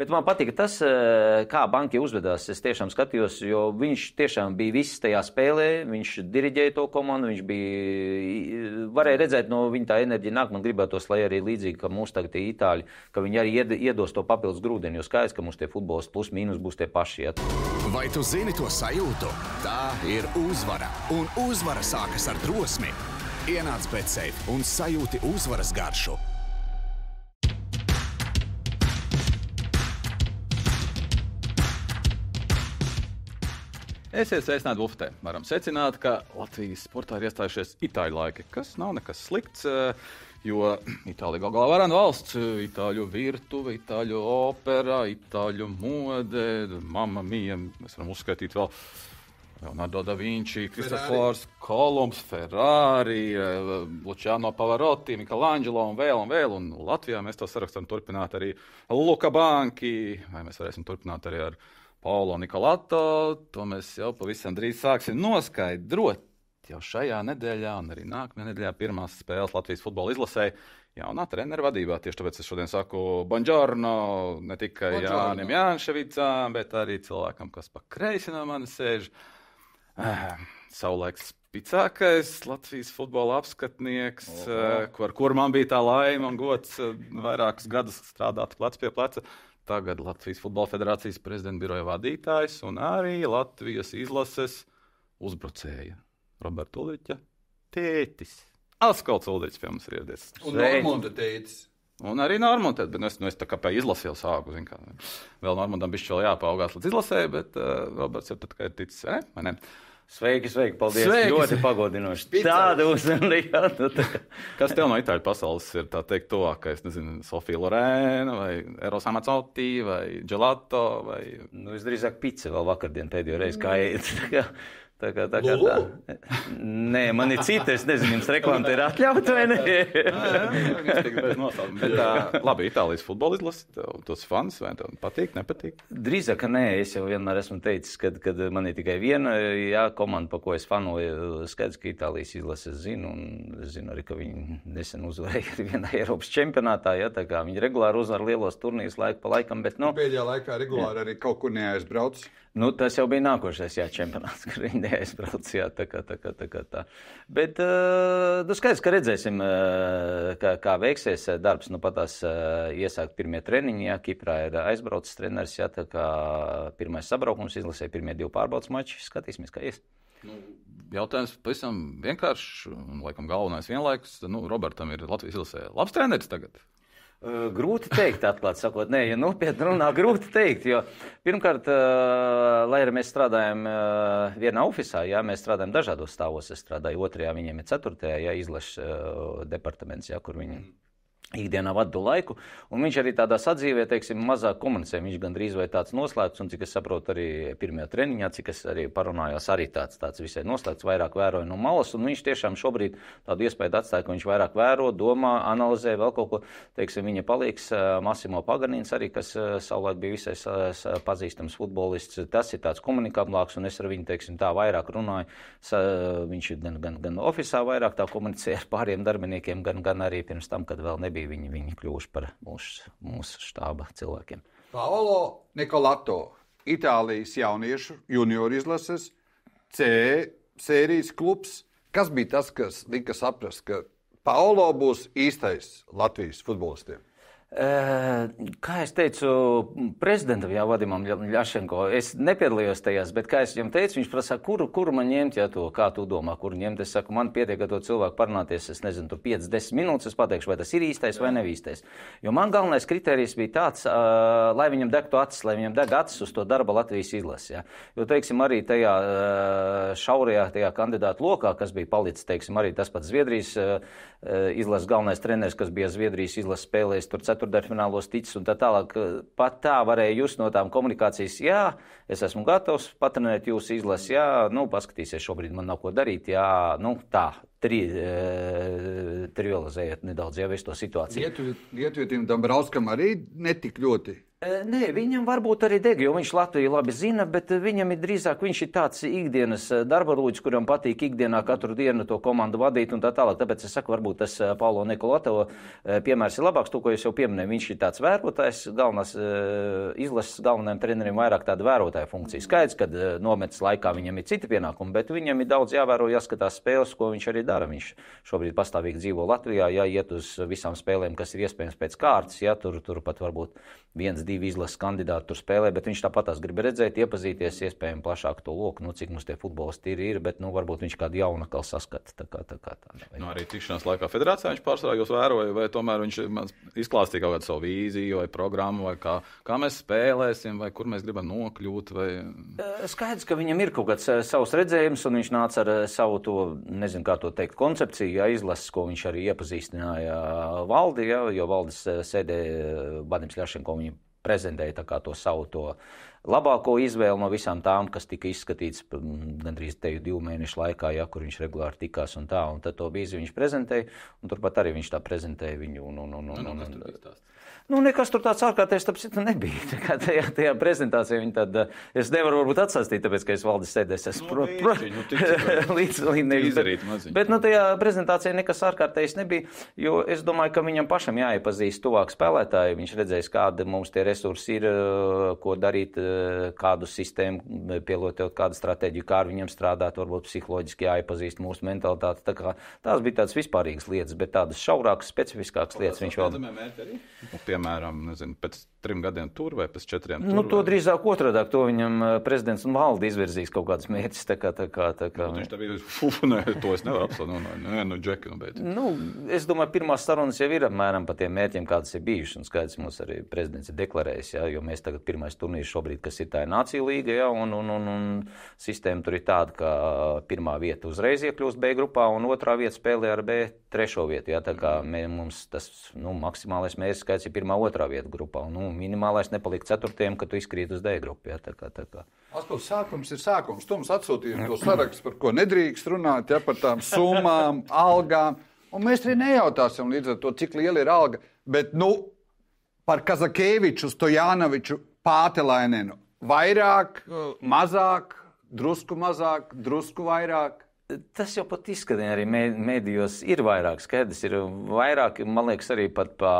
Bet man patika tas, eh, kā banki uzvedās. Es tiešām skatījos, jo viņš tiešām bija viss tajā spēlē, viņš diriģēja to komandu, viņš bija, varēja redzēt no viņa tā enerģija nāk, man gribētos, lai arī līdzīgi, ka mūs tagad ir itāļi, ka viņi arī iedos to papildus grūdienu, jo skaidrs, ka mums tie futbolisti plus mīnus būs tie paši. Ja. Vai tu zini to sajūtu? Tā ir uzvara, un uzvara sākas ar drosmi. Ienāc pēc sevis un sajūti uzvaras garšu. Esiet sveicināti Wolfē. Varam secināt, ka Latvijas sportā ir iestājušies itāļu laiki, kas nav nekas slikts. Jo Itālija gal galā ir varena valsts, itāļu virtuve, itāļu opera, itāļu mode, mamma mija. Mēs varam uzskaitīt vēl Leonardo da Vinci, Kristofors Kolumbs, Ferrari, Luciano Pavarotti, Michelangelo un vēl un vēl. Un Latvijā mēs to sarakstam turpināt arī Luka Banki, vai mēs varēsim turpināt arī ar Paulo Nikolato. To mēs jau pavisam drīz sāksim noskaidrot. Jau šajā nedēļā, un arī nākamajā nedēļā, pirmās spēles Latvijas futbola izlasē, jaunā treneru vadībā. Tieši tāpēc es šodien saku Bonžorno ne tikai Buongiorno. Jānim Janševicam, bet arī cilvēkam, kas pa kreisi no manis sēž. Uh, savulaik spēcīgākais Latvijas futbola apskatnieks, uh, kur, kur man bija tā laime un gods uh, vairākus gadus strādāt plec pie pleca. Tagad Latvijas Futbola Federācijas prezidenta biroja vadītājs un arī Latvijas izlases uzbrucēja Roberta Uliņa tētis. Askalts Uliņš pie mums ir ieradies. Un Normunda tētis. Un arī Normundam, bet nu, es, nu, es tā kā jau sāku. Kā, vēl Normundam bija vēl jāpaugās līdz izlasē, bet uh, Roberts jau tad, kad ir ticis, ne? vai ne? Sveiki, sveiki, paldies. Sveiki, ļoti pagodinoši. Tāda uzmanība. Kas tev no itāļu pasaules ir tā teikt tuvākais? Nezinu, Sofija Lorēna vai Eros Amacotti vai Gelato vai... Nu, es drīzāk pica vēl vakardien pēdējo reizi kā ēst. Tā kā tā, kā tā. Nē, man ir cita. Es nezinu, jums reklāmā ir atļauta vai nē. Bet, tā, labi, Itālijas futbola izlase, tos fans vai tev patīk, nepatīk? Drīzāk, ka nē. Es jau vienmēr esmu teicis, ka, kad man ir tikai viena jā, komanda, pa ko es fanoju. Skaidrs, ka Itālijas izlase zinu, un es zinu arī, ka viņi nesen uzvarēja vienā Eiropas čempionātā. Jā, tā kā viņi regulāri uzvar lielos turnīrus laiku pa laikam. Bet, nu, Pēdējā laikā regulāri jā. arī kaut kur neaizbrauc. Nu, tas jau bija nākošais jā, čempionāts, kad viņi neaizbrauc. Jā, tā kā, tā kā, tā kā tā. Bet uh, nu, skaidrs, ka redzēsim, uh, kā, kā veiksies darbs. Nu, pat tās uh, iesākt pirmie treniņi, jā, Kiprā ir aizbraucis treneris, jā, tā kā pirmais sabraukums izlasē, pirmie divi pārbaudas mači. Skatīsimies, kā ies. Nu, jautājums pavisam vienkāršs, un laikam galvenais vienlaikus. Nu, Robertam ir Latvijas izlasē labs treneris tagad. Grūti teikt, atklāti sakot, nē, ja nopietni runā, grūti teikt. Jo pirmkārt, lai arī mēs strādājam vienā oficiālā, jā, mēs strādājam dažādos stāvos. Es strādāju otrajā, viņiem ir ceturtajā, ja izlaša departaments, jā, kur viņi. Mm ikdienā vadu laiku. Un viņš arī tādā sadzīvē, teiksim, mazāk komunicē. Viņš gandrīz vai tāds noslēgts, un cik es saprotu, arī pirmajā treniņā, cik es arī parunājos, arī tāds, tāds visai noslēgts, vairāk vēroja no malas. Un viņš tiešām šobrīd tādu iespēju atstāja, ka viņš vairāk vēro, domā, analizē vēl kaut ko. Teiksim, viņa palīgs Masimo Paganīns arī, kas savulaik bija visai pazīstams futbolists. Tas ir tāds komunikablāks, un es ar viņu, teiksim, tā vairāk runāju. Viņš gan, gan, gan oficiāli vairāk tā komunicē ar pāriem darbiniekiem, gan, gan arī pirms tam, kad vēl nebija bija viņi, viņi kļuvuši par mūsu, mūsu štāba cilvēkiem. Paolo Nikolato, Itālijas jauniešu junioru izlases C sērijas klubs. Kas bija tas, kas lika saprast, ka Paolo būs īstais Latvijas futbolistiem? Kā es teicu, prezidentam jau Vadimam Ļašenko, es nepiedalījos tajās, bet, kā es viņam teicu, viņš prasa, kuru, kuru man ņemt, ja to, kā tu domā, kuru ņemt. Es saku, man pietiek, ka to cilvēku parunāties, es nezinu, tur 5-10 minūtes, es pateikšu, vai tas ir īstais vai nav īstais. Jo man galvenais kriterijs bija tāds, lai viņam degtu acis, lai viņam deg acis uz to darba Latvijas izlasē. Ja? Jo, teiksim, arī tajā šaurajā tajā kandidātu lokā, kas bija palicis, teiksim, arī tas pats Zviedrijas izlases galvenais treneris, kas bija Zviedrijas izlases spēlējis tur ceturdaļfinālos ticis un tā tālāk. Pat tā varēja just no tām komunikācijas, jā, es esmu gatavs patrenēt jūsu izlasi, jā, nu, paskatīsies, šobrīd man nav ko darīt, jā, nu, tā. Tri, trivializējot nedaudz jau to situāciju. Lietuvietim Dambrauskam arī netik ļoti E, Nē, viņam varbūt arī deg, jo viņš Latviju labi zina, bet viņam ir drīzāk viņš ir tāds ikdienas darba lūdzu, kuram patīk ikdienā katru dienu to komandu vadīt un tā tālāk. Tāpēc es saku, varbūt tas Paulo Nikolatovo piemērs ir labāks, to, ko es jau pieminēju. Viņš ir tāds vērotājs, galvenās izlases galvenajam trenerim vairāk tāda vērotāja funkcija. Skaidrs, ka nometas laikā viņam ir citi pienākumi, bet viņam ir daudz jāvēro, jāskatās spēles, ko viņš arī dara. Viņš šobrīd pastāvīgi dzīvo Latvijā, jāiet uz visām spēlēm, kas ir iespējams pēc kārtas, ja tur, tur pat varbūt viens, divi izlases kandidāti tur spēlē, bet viņš tāpat tās grib redzēt, iepazīties, iespējami plašāk to loku, nu, cik mums tie futbolisti ir, ir bet nu, varbūt viņš kādu jaunu atkal saskata. Tā kā, tā kā tā, nu, arī tikšanās laikā federācijā viņš pārsvarā jūs vēroja, vai tomēr viņš izklāstīja kaut kādu savu vīziju vai programmu, vai kā, kā mēs spēlēsim, vai kur mēs gribam nokļūt. Vai... Skaidrs, ka viņam ir kaut kāds savs redzējums, un viņš nāca ar savu to, nezinu, kā to teikt, koncepciju, ja izlases, ko viņš arī iepazīstināja valdi, ja, jo valdes sēdē Badims Ļašenko viņa prezentēja to savu to labāko izvēli no visām tām, kas tika izskatīts gandrīz teju divu mēnešu laikā, ja, kur viņš regulāri tikās un tā. Un tad to vīziju viņš prezentēja, un turpat arī viņš tā prezentēja viņu. Un, un, un, un, un, un, un, Nu, nekas tur tāds ārkārtējs, tāpēc nebija. Tā tajā, tajā prezentācijā viņi tad, es nevaru varbūt atsāstīt, tāpēc, ka es valdes sēdēs esmu Nu, pro, pro, nu, tik līdz līdz Izdarīt maziņu. Bet, nu, tajā prezentācijā nekas ārkārtējs nebija, jo es domāju, ka viņam pašam jāiepazīst tuvāk spēlētāji. Viņš redzēs, kāda mums tie resursi ir, eh, ko darīt, eh, kādu sistēmu pielietot, kādu stratēģiju, kā ar viņiem strādāt, varbūt psiholoģiski jāiepazīst mūsu mentalitāti. Tā kā, tās bija tādas vispārīgas lietas, bet tādas šaurākas, specifiskākas lietas viņš vēl. Nu, piemēram, nezinu, pēc trim gadiem tur vai pēc četriem. Nu, tur, to vai... drīzāk otrādi, to viņam eh, prezidents un valde izvirzīs kaut kādas mērķus. Tā kā, tā kā, tā kā, Nu, Viņš tā bija, nē, to es nevaru apsvērt. Nu, nē, nu, džeki, nu, bet. Nu, es domāju, pirmās sarunas jau ir apmēram par tiem mērķiem, kādas ir bijušas. Un skaidrs, mums arī prezidents ir deklarējis, ja, jo mēs tagad pirmais turnīrs šobrīd, kas ir tā ir Nācija līga, ja, un, un, un, un sistēma tur ir tāda, ka pirmā vieta uzreiz iekļūst B grupā, un otrā vieta spēlē ar B trešo vietu. Ja, tā kā mē, mums tas nu, maksimālais mērķis skaits ir pirmā, otrā vieta grupā. Un, nu, minimālais nepaliek ceturtajam, ka tu izkrīt uz D grupu. Ja, tā kā, tā kā. Atkal sākums ir sākums. Tu mums atsūtīji to sarakstu, par ko nedrīkst runāt, ja par tām summām, algām. Un mēs arī nejautāsim līdz ar to, cik liela ir alga. Bet nu, par Kazakēviču, Stojanoviču, Pātelainenu vairāk, mazāk, drusku mazāk, drusku vairāk. Tas jau pat izskanēja arī mē- mēdījos. Ir vairāk skaidrs, ir vairāk, man liekas, arī pat pa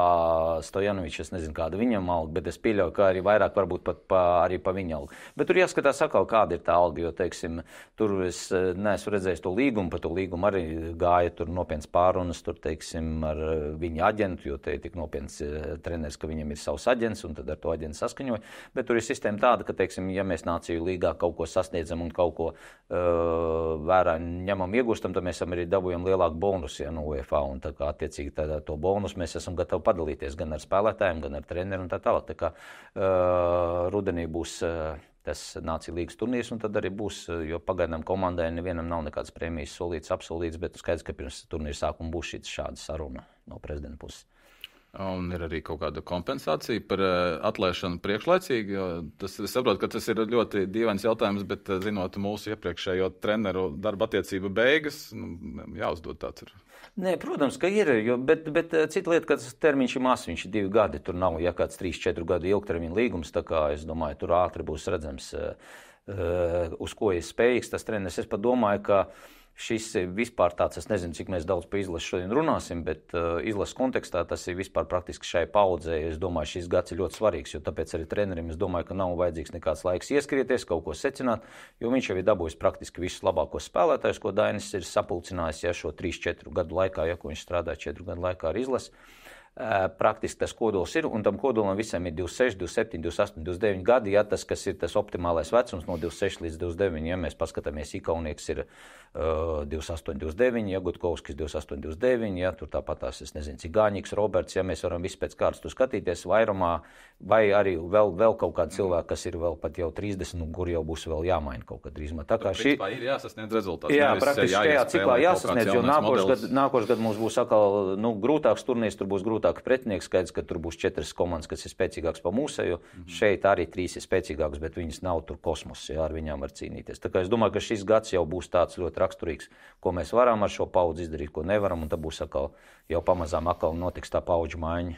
Stojanoviču. Es nezinu, kāda viņam alga, bet es pieļauju, ka arī vairāk varbūt pat pa, arī pa viņa algu. Bet tur jāskatās atkal, kāda ir tā alga, jo, teiksim, tur es eh, neesmu redzējis to līgumu, pa to līgumu arī gāja tur nopietns pārunas, tur, teiksim, ar eh, viņa aģentu, jo te ir tik nopietns eh, treneris, ka viņam ir savs aģents, un tad ar to aģentu saskaņoja. Bet tur ir sistēma tāda, ka, teiksim, ja mēs nāciju līgā kaut ko sasniedzam un kaut ko uh, vērā ņemam, iegūstam, tad mēs arī dabūjam lielāku bonusu ja, no UEFA. Un, tā kā, attiecīgi, tā, to bonusu mēs esam gatavi padalīties gan ar spēlētājiem, gan ar treneriem un tā tālāk. Tā kā uh, rudenī būs. Uh, Tas nācija līgas turnīrs, un tad arī būs, jo pagaidām komandai nevienam nav nekādas prēmijas solīts, apsolīts, bet skaidrs, ka pirms turnīra sākuma būs šī šāda saruna no prezidenta puses. Un ir arī kaut kāda kompensācija par uh, atlaišanu priekšlaicīgi. Tas, es saprotu, ka tas ir ļoti dīvains jautājums, bet uh, zinot mūsu iepriekšējo treneru darba attiecību beigas, nu, jāuzdod tāds. Ir. Nē, protams, ka ir. Jo, bet, bet eh, cita lieta, ka tas termiņš ir mazs, viņš ir divi gadi. Tur nav ja kāds trīs, četru gadu ilgtermiņa līgums. Tā kā es domāju, tur ātri būs redzams, eh, eh, uz ko ir spējīgs tas treneris. Es pat domāju, ka šis ir vispār tāds, es nezinu, cik daudz par izlasi šodien runāsim, bet uh, izlases kontekstā tas ir vispār praktiski šai paudzei. Es domāju, šis gads ir ļoti svarīgs, jo tāpēc arī trenerim es domāju, ka nav vajadzīgs nekāds laiks ieskrieties, kaut ko secināt, jo viņš jau ir dabūjis praktiski visus labākos spēlētājus, ko Dainis ir sapulcinājis ja, šo 3-4 gadu laikā, ja ko viņš strādāja 4 gadu laikā ar izlasi. Uh, praktiski tas kodols ir, un tam kodolam visam ir 26, 27, 28, 29 gadi. Ja, tas, kas ir tas optimālais vecums no 26 līdz 29, ja mēs paskatāmies, Ikaunieks ir uh, 28, 29, ja Gutkovskis 28, 29, ja tur tāpat tās, es nezinu, Cigāņiks, Roberts, ja mēs varam visu pēc kārtas tur skatīties vairumā, vai arī vēl, vēl kaut kādi cilvēki, kas ir vēl pat jau 30, un kur jau būs vēl jāmaina kaut kad drīzumā. Tā kā šī. Ir jāsasniedz rezultāts. Jā, nevis, praktiski eh, šajā ciklā jāsasniedz, jo nākošais gads, gads mums būs atkal nu, grūtāks turnīrs, tur būs grūtāks pretinieks. Skaidrs, ka tur būs četras komandas, kas ir spēcīgākas par mūsējo. Mm. -hmm. Šeit arī trīs ir spēcīgākas, bet viņas nav tur kosmosā, ja ar viņām var cīnīties. Tā kā es domāju, ka šis gads jau būs tāds ļoti raksturīgs, ko mēs varam ar šo paudzi izdarīt, ko nevaram, un tad būs atkal jau pamazām atkal notiks tā paudžu maiņa.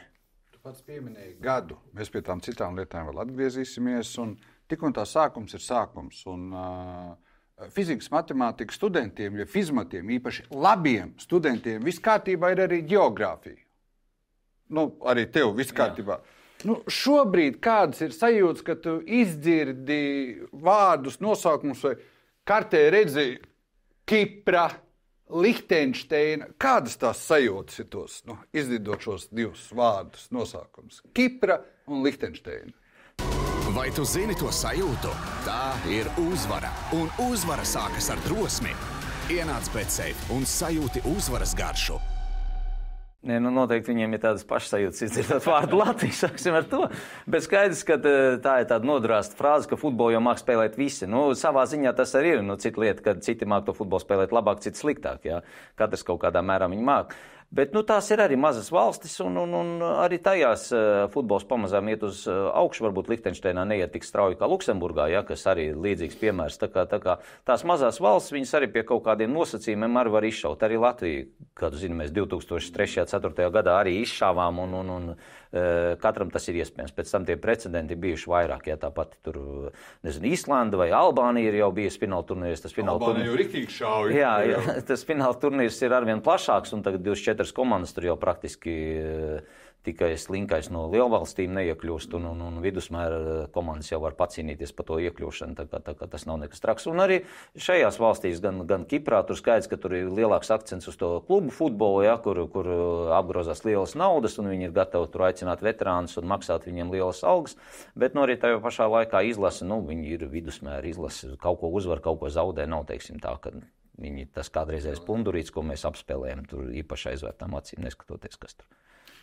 pats pieminēji gadu. Mēs pie tām citām lietām vēl atgriezīsimies. Tik un tā sākums ir sākums. Un, uh, fizikas, matemātikas studentiem, ja fizmatiem, īpaši labiem studentiem, viss kārtībā ir arī geogrāfija. Nu, arī tev viss kārtībā. Jā. Nu, šobrīd kādas ir sajūtas, ka tu izdzirdi vārdus, nosaukumus vai kartē redzi Kipra, Lihtensteina. Kādas tās sajūtas ir tos nu, izdzirdot šos divus vārdus, nosaukumus - Kipra un Lihtensteina? Vai tu zini to sajūtu? Tā ir uzvara, un uzvara sākas ar drosmi. Ienāc pēc sevis un sajūti uzvaras garšu. Nē, nu noteikti viņiem ir tādas pašas sajūtas, izdzirdot vārdu Latvijas, sāksim ar to. Bet skaidrs, ka eh, tā ir tāda nodrāsta frāze, ka futbolu jau māk spēlēt visi. Nu, savā ziņā tas arī ir. Nu, cita lieta, ka citi māk to futbolu spēlēt labāk, citi sliktāk. Jā. Katrs kaut kādā mērā viņi māk. Bet nu, tās ir arī mazas valstis, un, un, un arī tajās uh, futbols pamazām iet uz uh, augšu. Varbūt Liechtensteinā neiet tik strauji kā Luksemburgā, ja, kas arī ir līdzīgs piemērs. Tā kā, tā kā tās mazās valstis, viņas arī pie kaut kādiem nosacījumiem arī var izšaut. Arī Latvija, kādu zinām, mēs 2003. un 2004. gadā arī izšāvām, un, un, un katram tas ir iespējams. Pēc tam tie precedenti bijuši vairāk, ja tāpat tur, nezinu, Īslanda vai Albānija ir jau bijusi fināla turnīrs. Tas fināla turnīrs jau rīktīgi šauja. Jā, jā, tas fināla turnīrs ir arvien plašāks, un tagad 24 četras komandas tur jau praktiski eh, tikai slinkais no lielvalstīm neiekļūst, un, un, un vidusmēra eh, komandas jau var pacīnīties par to iekļūšanu. Tā kā, tā kā tas nav nekas traks. Un arī šajās valstīs, gan, gan Kiprā, tur skaidrs, ka tur ir lielāks akcents uz to klubu futbolu, ja, kur, kur eh, apgrozās lielas naudas, un viņi ir gatavi tur aicināt veterānus un maksāt viņiem lielas algas. Bet nu, arī tajā pašā laikā izlase, nu, viņi ir vidusmēra izlase, kaut ko uzvar, kaut ko zaudē. Nav teiksim tā, ka Viņi tas kādreizējais pundurīts, ko mēs apspēlējam, tur īpaši aizvērtām acīm, neskatoties, kas tur.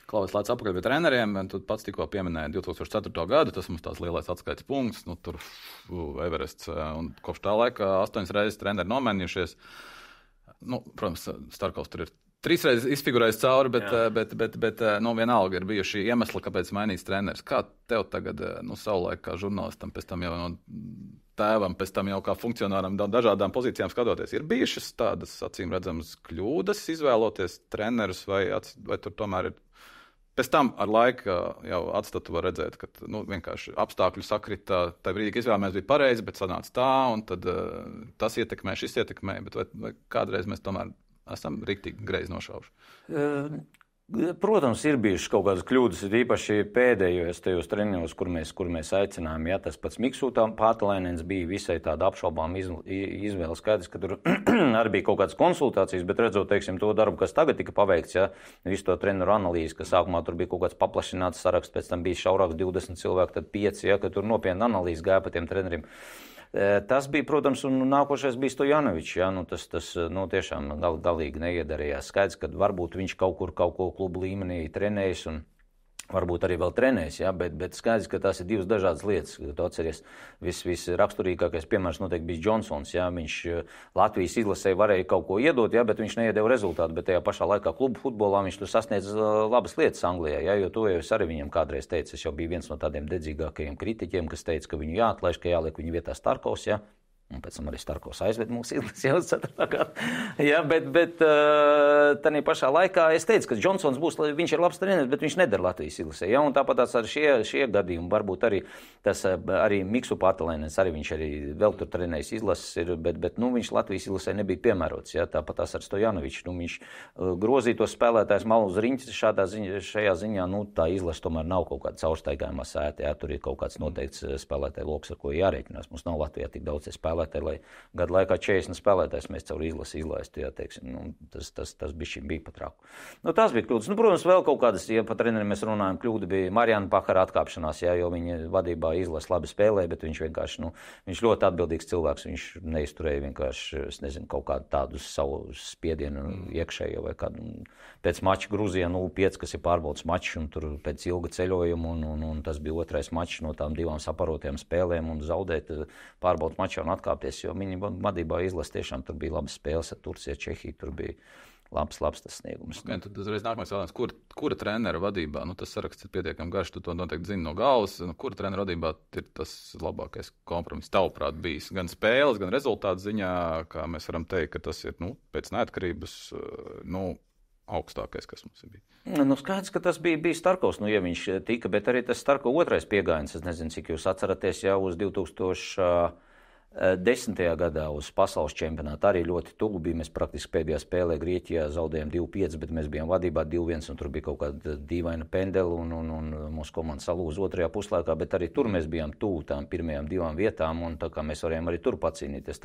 Klaus Lācis pie treneriem. Tu pats tikko pieminēji 2004. gadu. Tas mums tās lielais atskaites punkts. Nu, tur uh, Everests. Un kopš tā laika astoņas reizes treneri nomainījušies. Nu, protams, Starkovs tur ir trīs reizes izfigurējis cauri, bet, Jā. bet, bet, bet, bet nu, vienalga ir bijuši iemesli, kāpēc mainīts treneris. Kā tev tagad, nu, savulaik kā žurnālistam, pēc tam jau no tēvam, pēc tam jau kā funkcionāram, dažādām pozīcijām skatoties, ir bijušas tādas acīm redzamas kļūdas, izvēloties trenerus, vai, vai tur tomēr ir. Pēc tam ar laiku jau atstatu var redzēt, ka nu, vienkārši apstākļi sakrita. Tā brīdī, kad izvēlējāmies, bija pareizi, bet sanāca tā, un tad, uh, tas ietekmē, šis ietekmē. Vai, vai kādreiz mēs tomēr esam rīktīgi greizi nošauši? Protams, ir bijušas kaut kādas kļūdas, īpaši pēdējos tajos treniņos, kur mēs, kur mēs aicinājām. Ja, tas pats Miksūtām Pātalainens bija visai tāda apšaubām izvēle. Skaidrs, ka tur arī bija kaut kādas konsultācijas, bet redzot, teiksim, to darbu, kas tagad tika paveikts, ja, visu to treneru analīzi, ka sākumā tur bija kaut kāds paplašināts saraksts, pēc tam bija šaurāks 20 cilvēku, tad 5, ja, ka tur nopietna analīze gāja pa tiem treneriem. Tas bija, protams, un nākošais bija Stojanovičs. Ja, nu, tas tas nu, tiešām gal, galīgi neiedarījās. Skaidrs, ka varbūt viņš kaut kur kaut ko klubu līmenī trenējis. Un, Varbūt arī vēl trenēs, ja, bet, bet skaidrs, ka tās ir divas dažādas lietas. Tu atceries, vis raksturīgākais piemērs noteikti bija Džonsons. Ja, viņš Latvijas izlasē varēja kaut ko iedot, ja, bet viņš neiedeva rezultātu. Bet tajā pašā laikā klubu futbolā viņš sasniedz labas lietas Anglijā. Ja, jo to jau es arī viņam kādreiz teicu. Es jau biju viens no tādiem dedzīgākajiem kritiķiem, kas teica, ka viņu jāatlaiž, ka jāliek viņa vietā Starkovs. Ja. Un pēc tam arī Starkovs aizved mūsu izlasi jau ceturtajā. ja, bet bet uh, tā pašā laikā es teicu, ka Džonsons būs, viņš ir labs treneris, bet viņš nedara Latvijas izlasē. Ja, un tāpat ar šie, šie gadījumi, varbūt arī tas arī Miksu Pātalēnens, arī viņš arī vēl tur trenējis izlases, ir, bet, bet nu, viņš Latvijas izlasē nebija piemērots. Ja, tāpat tas ar Stojanoviču. Nu, viņš uh, grozīja tos spēlētājs malu uz riņķis šādā ziņā, šajā ziņā, nu, tā izlase tomēr nav kaut kāda caurstaigājumā sēta. Ja, tur ir kaut kāds noteikts spēlētāju lokus, ar ko jārēķinās. Mums nav Latvijā tik daudz spēlētāju spēlētāji, lai gadu laikā 40 spēlētājs mēs caur izlasi izlaistu. Jā, teiksim, nu, tas, tas, tas bija, bija pat raku. Nu, tas bija kļūdas. Nu, protams, vēl kaut kādas, ja par treneriem mēs runājam, kļūda bija Marijana Pakara atkāpšanās, jā, jo viņa vadībā izlasi labi spēlēja, bet viņš vienkārši, nu, viņš ļoti atbildīgs cilvēks, viņš neizturēja vienkārši, es nezinu, kaut kādu tādu savu spiedienu mm. iekšējo vai kādu. Pēc mača Grūzijā 0-5, kas ir pārbaudas mačs, un tur pēc ilga ceļojuma, un, un, un tas bija otrais mačs no tām divām saparotiem spēlēm, un zaudēt pārbaudas mačā un atkāpties atkāpties, jo viņa vadībā izlase tiešām tur bija labas spēles ar Turciju, Čehiju. Tur bija labs, labs tas sniegums. Okay, tad uzreiz nākamais jautājums, kur, kura trenera vadībā, nu, tas saraksts ir pietiekami garš, tu to noteikti zini no galvas, nu, kura trenera vadībā ir tas labākais kompromiss tavuprāt bijis? Gan spēles, gan rezultātu ziņā, kā mēs varam teikt, ka tas ir, nu, pēc neatkarības, nu, augstākais, kas mums bijis? Nu, skaidrs, ka tas bija, bija Starkovs, nu, ja viņš tika, bet arī tas Starko otrais piegājiens, es nezinu, cik jūs atceraties jau uz 2000. Desmitajā gadā uz pasaules čempionātu arī ļoti tuvu bija. Mēs praktiski pēdējā spēlē Grieķijā zaudējām 2-5, bet mēs bijām vadībā 2-1, un tur bija kaut kāda dīvaina pendela, un, un, un mūsu komanda salūza otrajā puslaikā, bet arī tur mēs bijām tuvu tām pirmajām divām vietām, un tā kā mēs varējām arī tur pacīnīties.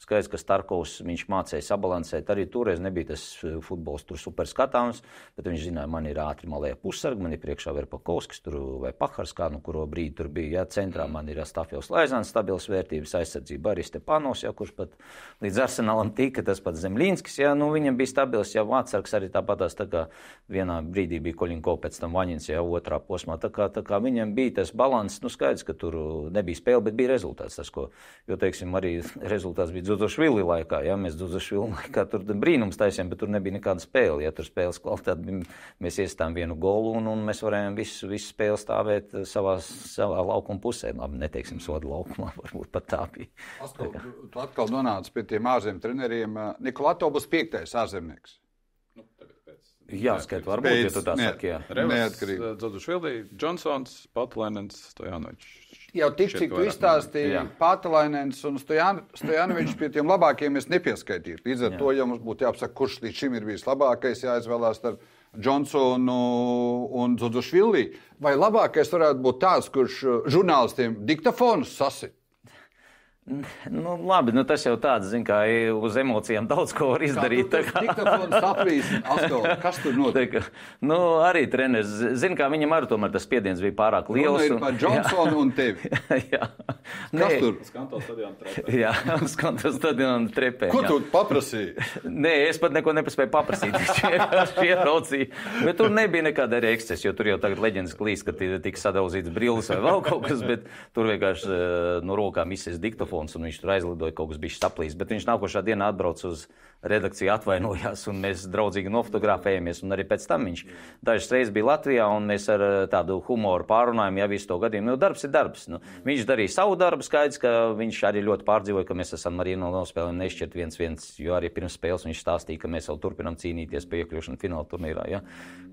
Skaidrs, ka Starkovs viņš mācīja sabalansēt. Arī toreiz nebija tas futbols tur super skatāms, bet viņš zināja, man ir ātri malējā pusargi, man ir priekšā Verpakovskis tur vai Pahars, kā nu kuro brīdi tur bija. Jā, centrā man ir Stafjos Laizāns, stabils vērtības aizsardzība arī Stepanovs, ja, kurš pat līdz arsenālam tika, tas pats Zemlīnskis, ja, nu viņam bija stabils jau vārdsargs arī tāpatās, tā kā vienā brīdī bija Koļinko, pēc tam Vaņins jau otrā posmā, tā kā, tā kā viņam bija tas balans, nu skaidrs, ka tur nebija spēle, bet bija rezultāts tas, ko, jo, teiksim, arī rezultāts bija Dzudošvili laikā, ja, mēs Dzudošvili laikā tur brīnums taisījām, bet tur nebija nekāda spēle, ja tur spēles kvalitāte, mēs iestām vienu golu un, un mēs varējām visu, visu spēli stāvēt savā, savā laukuma pusē, labi, neteiksim sodu laukumā, varbūt pat tā bija. Atkal, tu, tu atkal nonāci pie tiem ārzemju treneriem. Nikolato būs piektais ārzemnieks. Nu, Jā, skait, varbūt, Pēc- ja tu tā ne- saki, jā. Neatkarīgi. Dzodušvili, Džonsons, Patlēnens, Stojanovičs. Jau tik, cik tu izstāstīji, Jā. Pātalainens un Stojan- Stojanovičs pie tiem labākajiem es nepieskaitīju. Līdz ar to, ja mums būtu jāapsaka, kurš līdz šim ir bijis labākais, jāizvēlās starp Džonsonu un Zudušvili, vai labākais varētu būt tāds, kurš uh, žurnālistiem diktafonus sasit? Nu, labi, nu, tas jau tāds, zin, kā uz emocijām daudz ko var izdarīt. tā kā- aprīs, atkal, kas tur Tā notiek? kā, nu, arī treneris, zina, kā viņam arī tomēr tas spiediens bija pārāk liels. ir par Džonsonu un tevi. jā, Kas tur? Skanto stadionā trepē. Jā, uz konta stadiona trepē. Ko tu paprasīji? Nē, es pat neko nepaspēju paprasīt. Viņš vienkārši ieraudzīja. Bet tur nebija nekāda arī ekscesa, jo tur jau tagad leģendas klīst, ka ti- tika sadauzīts brilles vai vēl kaut kas, bet tur vienkārši eh, no rokām izsēs diktofons un viņš tur aizlidoja kaut kas bijis saplīs. Bet viņš nākošā dienā atbrauc uz redakciju, atvainojās un mēs draudzīgi nofotografējamies. Un arī pēc tam viņš dažas reizes bija Latvijā un mēs ar eh, tādu humoru pārunājām, ja visu to gadījumu. Nu, darbs ir darbs. Nu, viņš darīja savu darbu, skaidrs, ka viņš arī ļoti pārdzīvoja, ka mēs esam arī no nospēlēm nešķirt viens viens, jo arī pirms spēles viņš stāstīja, ka mēs vēl turpinām cīnīties par iekļūšanu fināla turnīrā, ja,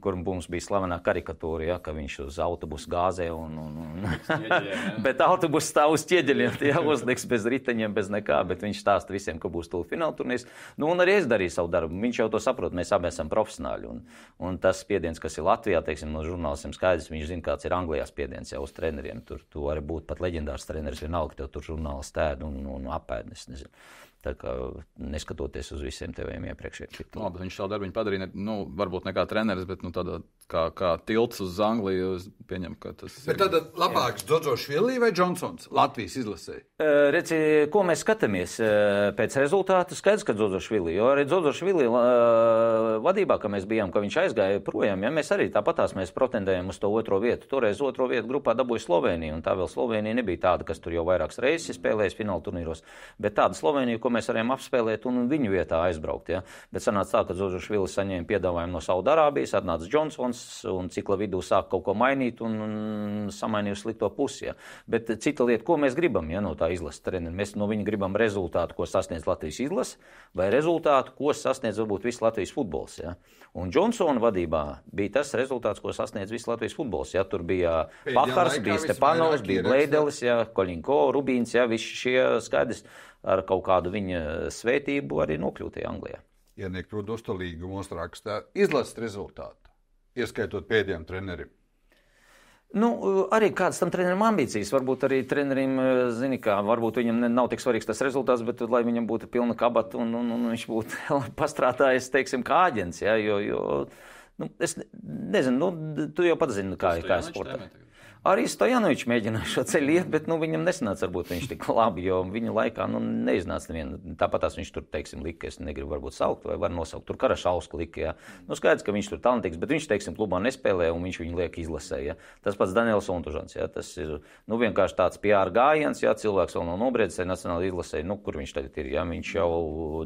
kur mums bija slavenā karikatūra, ja, ka viņš uz autobusu gāzē un, un, un bet autobusu stāv uz ķieģeļiem, tie uzliks bez riteņiem, bez nekā, bet viņš stāsta visiem, ka būs tuvu fināla turnīrs. Nu, un arī es darīju savu darbu. Viņš jau to saprot, mēs abi esam profesionāļi. Un, un tas spiediens, kas ir Latvijā, teiksim, no žurnālistiem skaidrs, viņš zina, kāds ir Anglijā spiediens jau uz treneriem. Tur tu vari būt pat leģendārs treneris, vienalga, tev tur žurnālisti ēd un, un apēd. es nezinu. Tā kā neskatoties uz visiem teviem iepriekšējiem. Labi, viņš savu darbu padarīja, ne, nu, varbūt ne kā treneris, bet nu, tādā, kā, kā tilts uz Angliju. Es pieņemu, ka tas Bet tad labāks Džordžs vai Džonsons Latvijas izlasē? Uh, Redzi, ko mēs skatāmies uh, pēc rezultātu? Skaidrs, ka Dzodošvili, jo arī Dzodošvili uh, vadībā, ka mēs bijām, ka viņš aizgāja projām, ja mēs arī tāpatās mēs pretendējām uz to otro vietu. Toreiz otro vietu grupā dabūja Slovenija, un tā vēl Slovenija nebija tāda, kas tur jau vairākas reizes spēlējas fināla turnīros, bet tāda Slovenija, ko mēs varējām apspēlēt un viņu vietā aizbraukt. Ja? Bet sanāca tā, ka Dzodošvili saņēma piedāvājumu no Saudārābijas, atnāca Džonsons un cikla vidū sāk kaut ko mainīt un, un samainīja uz slikto pusi. Ja? Bet cita lieta, ko mēs gribam ja, no tā izlases trenera, mēs no viņa gribam rezultātu, ko sasniedz Latvijas izlase, vai rezultātu, ko sasniedz varbūt viss Latvijas futbols. Ja? Un Džonsona vadībā bija tas rezultāts, ko sasniedz viss Latvijas futbols. Ja? Tur bija laikā bija Stepanovs, bija. Blēdelis, ja? Koļinko, Rubīns, ja? visi šie skaidrs ar kaut kādu viņa svētību arī nokļūtie Anglijā. Ieniek protams, to līgumos rakstā izlases rezultātu, ieskaitot pēdējiem treneriem. Nu, arī kāds tam trenerim ambīcijas. Varbūt arī trenerim, zini, kā, varbūt viņam ne- nav tik svarīgs tas rezultāts, bet lai viņam būtu pilna kabata un, un, un viņš būtu pastrādājis, teiksim, kā aģents. Ja, jo, jo, nu, es ne- nezinu, nu, tu jau pats zini, kā, kā ir sportā. Arī Stojanovičs mēģināja šo ceļu iet, bet nu, viņam nesanāca, varbūt viņš tik labi, jo viņa laikā nu, neiznāca neviena. Tāpat viņš tur, teiksim, lika, es negribu varbūt saukt, vai var nosaukt, tur Karašausku lika, jā. Nu, skaidrs, ka viņš tur talantīgs, bet viņš, teiksim, klubā nespēlē un viņš viņu liek izlasē, jā. Tas pats Daniels Untužans, jā, tas ir, nu, vienkārši tāds PR gājiens, jā, cilvēks vēl nav nobriedzis, nacionāli izlasē, nu, kur viņš tagad ir, jā, viņš jau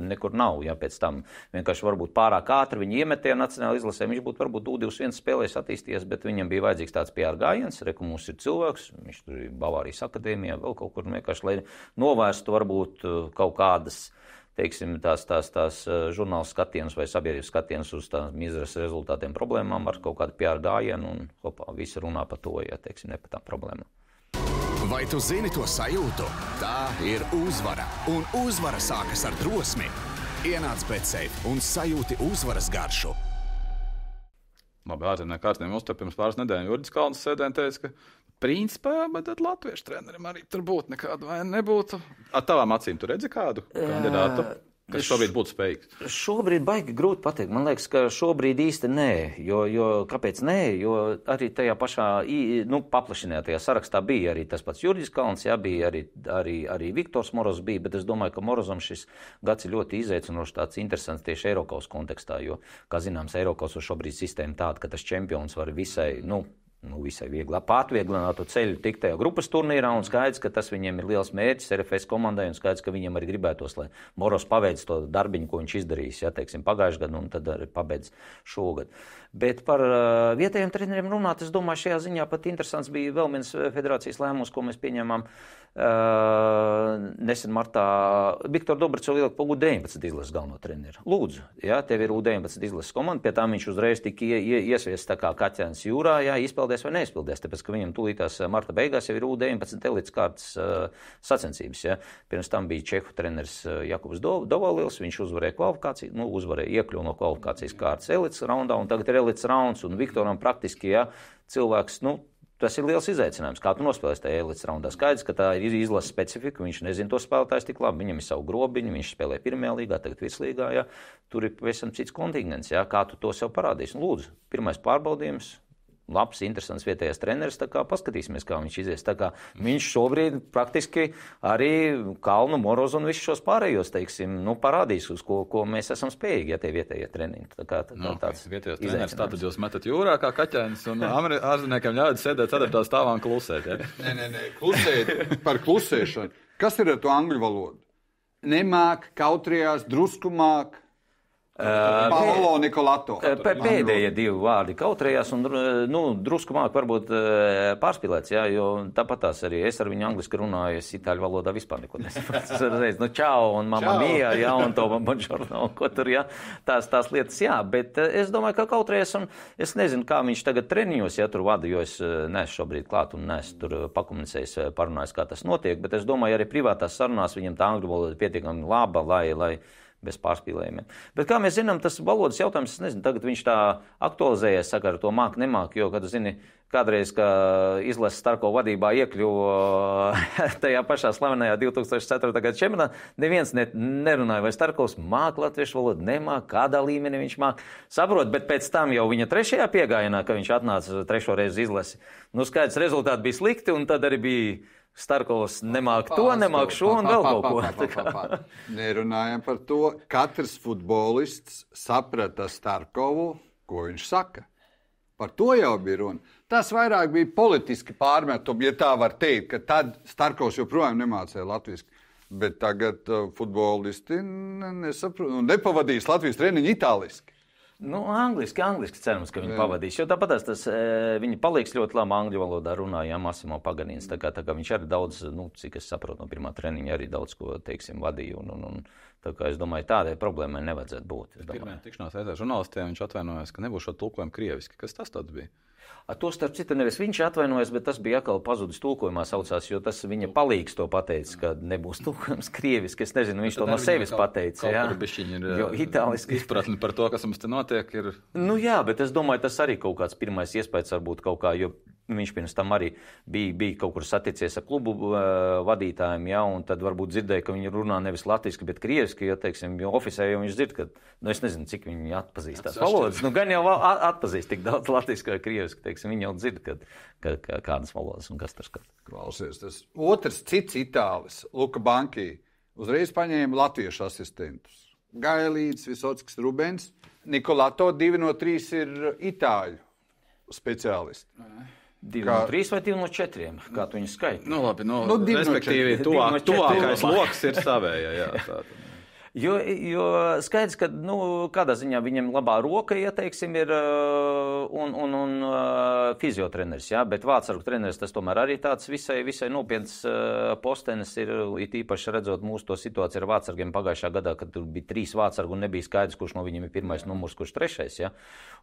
nekur nav, jā, pēc tam vienkārši varbūt pārāk ātri viņu iemetēja nacionāli izlasē, viņš būtu varbūt 21 spēlēs attīstījies, bet viņam bija vajadzīgs tāds PR gājiens, reku mums ir cilvēks, viņš tur ir Bavārijas akadēmijā, vēl kaut kur vienkārši, lai novērstu varbūt eh, kaut kādas teiksim, tās, tās, tās eh, žurnāla skatienus vai sabiedrības skatienus uz tām izrases rezultātiem, problēmām ar kaut kādu PR gājienu, un hopā, visi runā par to, ja teiksim, ne par tām problēmām. Vai tu zini to sajūtu? Tā ir uzvara, un uzvara sākas ar drosmi. Ienāc pēc sevis un sajūti uzvaras garšu. Labi, ārzemnieki kārtībā uztver pirms pāris nedēļām Jurģis Kalns sēdēja un teica, ka principā, bet tad latviešu trenerim arī tur būtu nekāda vaina nebūtu. Ar tavām acīm tu redzi kādu kandidātu, kas šobrīd būtu spējīgs? Šobrīd baigi grūti pateikt. Man liekas, ka šobrīd īsti nē. Jo, jo, kāpēc nē? Jo arī tajā pašā nu, paplašinātajā sarakstā bija arī tas pats Jurģis Kalns, jā, bija arī, arī, arī Viktors Moros bija, bet es domāju, ka Morozam šis gads ir ļoti izaicinošs, tāds interesants tieši Eiropas kontekstā, jo, kā zināms, Eiropas šobrīd sistēma tāda, ka tas čempions var visai, nu, nu, visai viegli pārvieglinātu ceļu tikt tajā grupas turnīrā. Un skaidrs, ka tas viņiem ir liels mērķis RFS komandai. Un skaidrs, ka viņiem arī gribētos, lai Moros paveic to darbiņu, ko viņš izdarījis ja, pagājušajā gadā, un tad arī pabeidz šogad. Bet par uh, vietējiem treneriem runāt, es domāju, šajā ziņā pat interesants bija vēl viens federācijas lēmums, ko mēs pieņēmām uh, nesen martā. Viktor Dobrits jau ielika pa U19 izlases galveno treneru. Lūdzu, ja, tev ir U19 izlases komanda, pie tām viņš uzreiz tika ie, ie, iesviests tā kā kaķēns jūrā, ja, izpildēs vai neizpildēs, tāpēc, ka viņam tūlītās marta beigās jau ir U19 elites kārtas sacensības. Ja. Pirms tam bija Čehu treneris Jakubs Do- Dovalils, viņš uzvarēja kvalifikāciju, nu, uzvarēja iekļuvu no kvalifikācijas kārtas elites raundā, un tagad ir elites rauns, un Viktoram praktiski, ja, cilvēks, nu, Tas ir liels izaicinājums, kā tu nospēlēsi tajā elites raundā. Skaidrs, ka tā ir izlases specifika. Viņš nezina to spēlētājs tik labi. Viņam ir savu grobiņu, viņš spēlē pirmajā līgā, tagad virslīgā. Jā. Tur ir pavisam cits kontingents, jā. kā tu to sev parādīsi. Un, lūdzu, pirmais pārbaudījums. Labs, interesants vietējais treneris. tā kā Paskatīsimies, kā viņš izies. Tā kā Viņš šobrīd praktiski arī Kalnu, Morozu un visus šos pārējos teiksim, nu, parādīs, uz ko, ko mēs esam spējīgi, ja tie vietējie treniņi. Tā kā, tā, Nu, tāds Vietējais treneris izaicinājums. tātad jūs metat jūrā kā kaķēns, un ārzemniekiem ļaujat sēdēt ceturtā stāvā un klusēt. Ja? Nē, nē, nē, klusēt par klusēšanu. Kas ir ar to angļu valodu? Nemāk, kautrījās, drusku māk. Paolo Nikolato. Pē- Pēdējie divi vārdi kautrējās un nu, drusku māk varbūt eh, pārspīlēts, jā, jo tāpat tās arī es ar viņu angliski runāju, es itāļu valodā vispār neko nesaprotu. Es reiz, nu, čau, un mamma mija, jā, un to bonžorno, un ko tur, jā, tās, tās lietas, jā, bet eh, es domāju, ka kautrējās, un es nezinu, kā viņš tagad treniņos, ja tur vada, jo es eh, neesmu šobrīd klāt un neesmu tur pakomunicējis, parunājis, kā tas notiek, bet es domāju, arī privātās sarunās viņam tā angļu valoda ir pietiekami laba, lai, lai bez pārspīlējumiem. Bet, kā mēs zinām, tas valodas jautājums, es nezinu, tagad viņš tā aktualizējies, saka, ar to māk, nemāk, jo, kad, zini, kādreiz, kad izlases Starko vadībā iekļuva tajā pašā slavenajā 2004. gada čempionātā, neviens ne, nerunāja, vai Starkovs māk latviešu valodu, nemāk, kādā līmenī viņš māk. Saprot, bet pēc tam jau viņa trešajā piegājienā, kad viņš atnāca trešo reizi izlasi, nu skaidrs, rezultāti bija slikti, un tad arī bija Starkovs nemāk to, nemāk šo un vēl kaut ko. Nerunājam par to. Katrs futbolists saprata Starkovu, ko viņš saka. Par to jau bija runa. Tas vairāk bija politiski pārmetumi, ja tā var teikt, ka tad Starkovs joprojām nemācīja latviešu. Bet tagad uh, futbolisti ne- nesaprot, nepavadīs Latvijas treniņu itāliski. Nu, angliski, angliski cerams, ka viņi pavadīs. Jo tāpat tas, e, viņi paliks ļoti labi angļu valodā runājot, Masimo Paganīns. Tā kā, tā kā viņš arī daudz, nu, cik es saprotu no pirmā treniņa, arī daudz ko, teiksim, vadīja. Un, un, un, tā kā es domāju, tādai problēmai nevajadzētu būt. Pirmajā tikšanās reizē žurnālistiem viņš atvainojās, ka nebūs šo tulkojumu krieviski. Kas tas bija? To starp citu nevis viņš atvainojas, bet tas bija atkal pazudis tulkojumā saucās, jo tas viņa palīgs to pateica, ka nebūs tulkojums krieviski. Es nezinu, viņš to no sevis pateica. Jā, ir jo itāliski. izpratne par to, kas mums te notiek. Ir... Nu, jā, bet es domāju, tas arī kaut kāds pirmais iespējas varbūt kaut kā, jo viņš pirms tam arī bija, bija kaut kur saticies ar klubu uh, vadītājiem, jā, un tad varbūt dzirdēja, ka viņi runā nevis latviešu, bet krieviski, jo, teiksim, jo oficiāli jau viņš dzird, ka, nu, es nezinu, cik viņi atpazīst tās valodas. Nu, gan jau atpazīst tik daudz latviešu vai krieviski, teiksim, viņi jau dzird, kad, ka, ka, kādas valodas un kas tur skat. Klausies, tas otrs cits itālis, Luka Banki, uzreiz paņēma latviešu asistentus. Gailīts, Visotskas Rubens, Nikolato, divi no trīs ir itāļu speciālisti. Divi Kā- no trīs vai divi no četriem, kā tu viņus skaiti? Nu, labi, nu, Nu, divi no respektīvi, no četriem. tuvākais lokus ir savējais. Jo, jo skaidrs, ka nu, kādā ziņā viņam labā roka, ja teiksim, ir un, un, un fiziotreneris, jā, bet vācargu treneris tas tomēr arī tāds visai, visai nopietns postenis ir, it īpaši redzot mūsu to situāciju ar vācargiem pagājušā gadā, kad tur bija trīs vācargu un nebija skaidrs, kurš no viņiem ir pirmais numurs, kurš trešais, jā.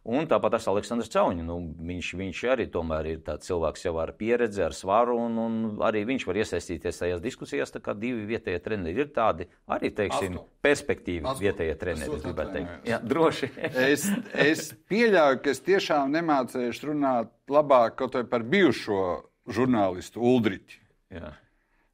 Un tāpat tas Aleksandrs Cauņa, nu, viņš, viņš arī tomēr ir tāds cilvēks jau ar pieredzi, ar svaru, un, un arī viņš var iesaistīties tajās diskusijās, tā kā divi vietējie treneri ir tādi, arī, teiksim, Astu perspektīvi Astu. vietējie treneri. Es gribētu teikt, jā, droši. es, es pieļauju, ka es tiešām nemācīšu runāt labāk kaut vai par bijušo žurnālistu Uldriķu. jā.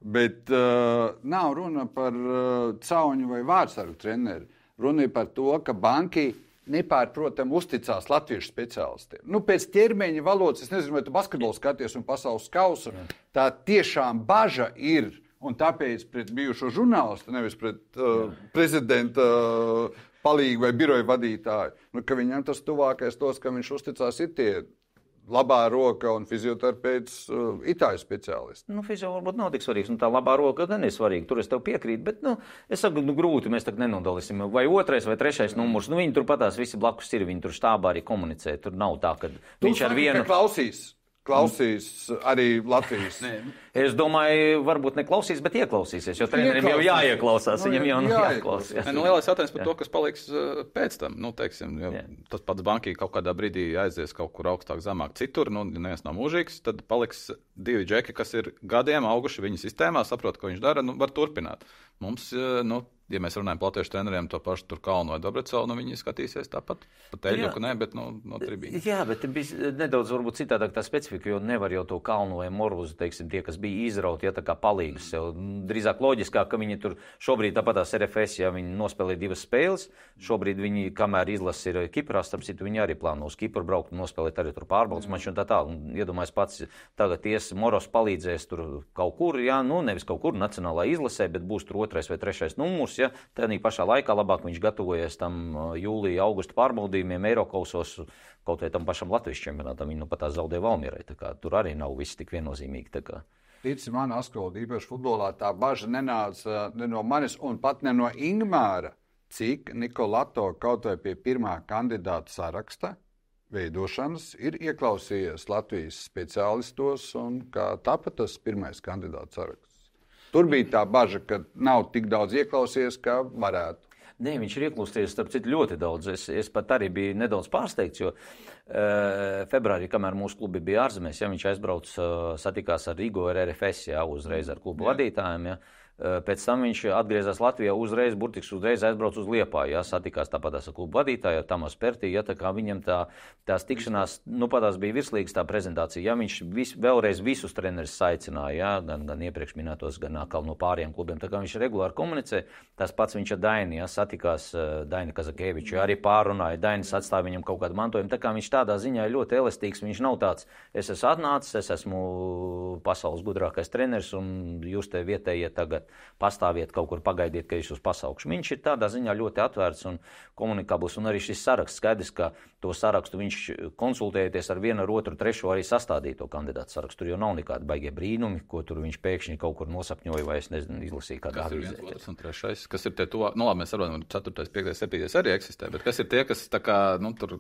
Bet uh, nav runa par uh, cauņu vai vārdsargu treneri. Runa ir par to, ka banki nepārprotami uzticās latviešu speciālistiem. Nu, pēc ķermeņa valodas, es nezinu, vai tu basketbolu skaties un pasaules kausu, tā tiešām bažas ir. Un tāpēc pret bijušo žurnālistu, nevis pret uh, prezidenta uh, palīgu vai biroja vadītāju, nu, ka viņam tas tuvākais tos, ka viņš uzticās, ir tie labā roka un fizioterapeits, uh, itāļu speciālisti. Nu, fizio varbūt nav tik svarīgs. Nu, tā labā roka gan ir svarīga. Tur es tev piekrītu. Bet, nu, es saku, nu, grūti mēs tagad nenodalīsim. Vai otrais vai trešais numurs. Nu, viņi tur patās visi blakus ir. Viņi tur štābā arī komunicē. Tur nav tā, ka Tu viņš ar vienu. Klausīs, klausīs arī Latvijas. Es domāju, varbūt neklausīs, bet ieklausīsies. Jo trenerim jau jāieklausās. Nu, Viņam jau nav jāklausās. Nu, lielais jautājums par to, kas paliks uh, pēc tam. Nu, teiksim, tas pats bankī kaut kādā brīdī aizies kaut kur augstāk, zemāk, citur. Nu, ja neviens nav mūžīgs, tad paliks divi džeki, kas ir gadiem auguši viņa sistēmā, saprot, ko viņš dara, nu, var turpināt. Mums, uh, nu, ja mēs runājam par latviešu treneriem, to pašu tur Kalnu vai Dobrecovu, nu, viņi skatīsies tāpat. Pat ka nē, bet no, no tribīnas. Jā, bet bija nedaudz varbūt citādāk tā specifika, jo nevar jau to kalnu vai morvuzu, teiksim, tie, kas bija izrauti, ja tā kā palīgus sev. Drīzāk loģiskāk, ka viņi tur šobrīd tāpat tās RFS, ja viņi nospēlē divas spēles, šobrīd viņi, kamēr izlases ir Kiprā, starp citu, viņi arī plāno uz Kipru braukt un nospēlēt arī tur pārbaudas maču un tā tā. Un iedomājas pats, tagad ies Moros palīdzēs tur kaut kur, jā, nu nevis kaut kur nacionālā izlasē, bet būs tur otrais vai trešais numurs, ja, tādā pašā laikā labāk viņš gatavojas tam uh, jūlija, augusta pārbaudījumiem Eirokausos, kaut vai tam pašam Latvijas čempionātam, viņi nu pat tā zaudēja Valmierai, tur arī nav viss tik viennozīmīgi. Tici man, Askoli, īpaši futbolā tā bažas nenāca ne no manis un pat ne no Ingmāra, cik Nikolato kaut vai pie pirmā kandidāta saraksta veidošanas ir ieklausījies Latvijas speciālistos un kā tāpat tas pirmais kandidāts saraksts. Tur bija tā bažas, ka nav tik daudz ieklausījies, kā varētu. Nē, viņš ir ieklausījies, starp citu, ļoti daudz. Es, es pat arī biju nedaudz pārsteigts, jo uh, februārī, kamēr mūsu klubi bija ārzemēs, ja viņš aizbrauca, uh, satikās ar Rīgo ar RFS, ja uzreiz ar klubu vadītājiem. Ja, uh, Pēc tam viņš atgriezās Latvijā, uzreiz, burtiski uzreiz aizbrauca uz Liepāju. Ja, satikās tāpat ar klubu vadītāju, Tamas Pertī. Ja, tā kā viņam tā, tās tikšanās, nu, patās bija virslīgas tā prezentācija. Ja, viņš vis, vēlreiz visus trenerus saicināja, ja, gan, gan iepriekš minētos, gan atkal no pāriem klubiem. Tā kā viņš regulāri komunicē, tas pats viņš ar Daini, ja, satikās uh, Daini Kazakēviču, ja, arī pārunāja. Dainis atstāja viņam kaut kādu mantojumu. Tā kā viņš tādā ziņā ir ļoti elastīgs, viņš nav tāds, es esmu atnācis, es esmu pasaules gudrākais treneris, un jūs te vietējie tagad pastāviet kaut kur, pagaidiet, ka es jūs pasaukšu. Viņš ir tādā ziņā ļoti atvērts un komunikabls, un arī šis saraksts skaidrs, ka to sarakstu viņš konsultējoties ar vienu, ar otru, trešo arī sastādīja to kandidātu sarakstu. Tur jau nav nekādi baigie brīnumi, ko tur viņš pēkšņi kaut kur nosapņoja, vai es nezinu, izlasīju kādā avīzē. otrs un trešais? Kas ir tie tuvāk? Nu, labi, mēs saprotam, ka 4, 5, 7 arī eksistē, bet kas ir tie, kas tā kā, nu, tur.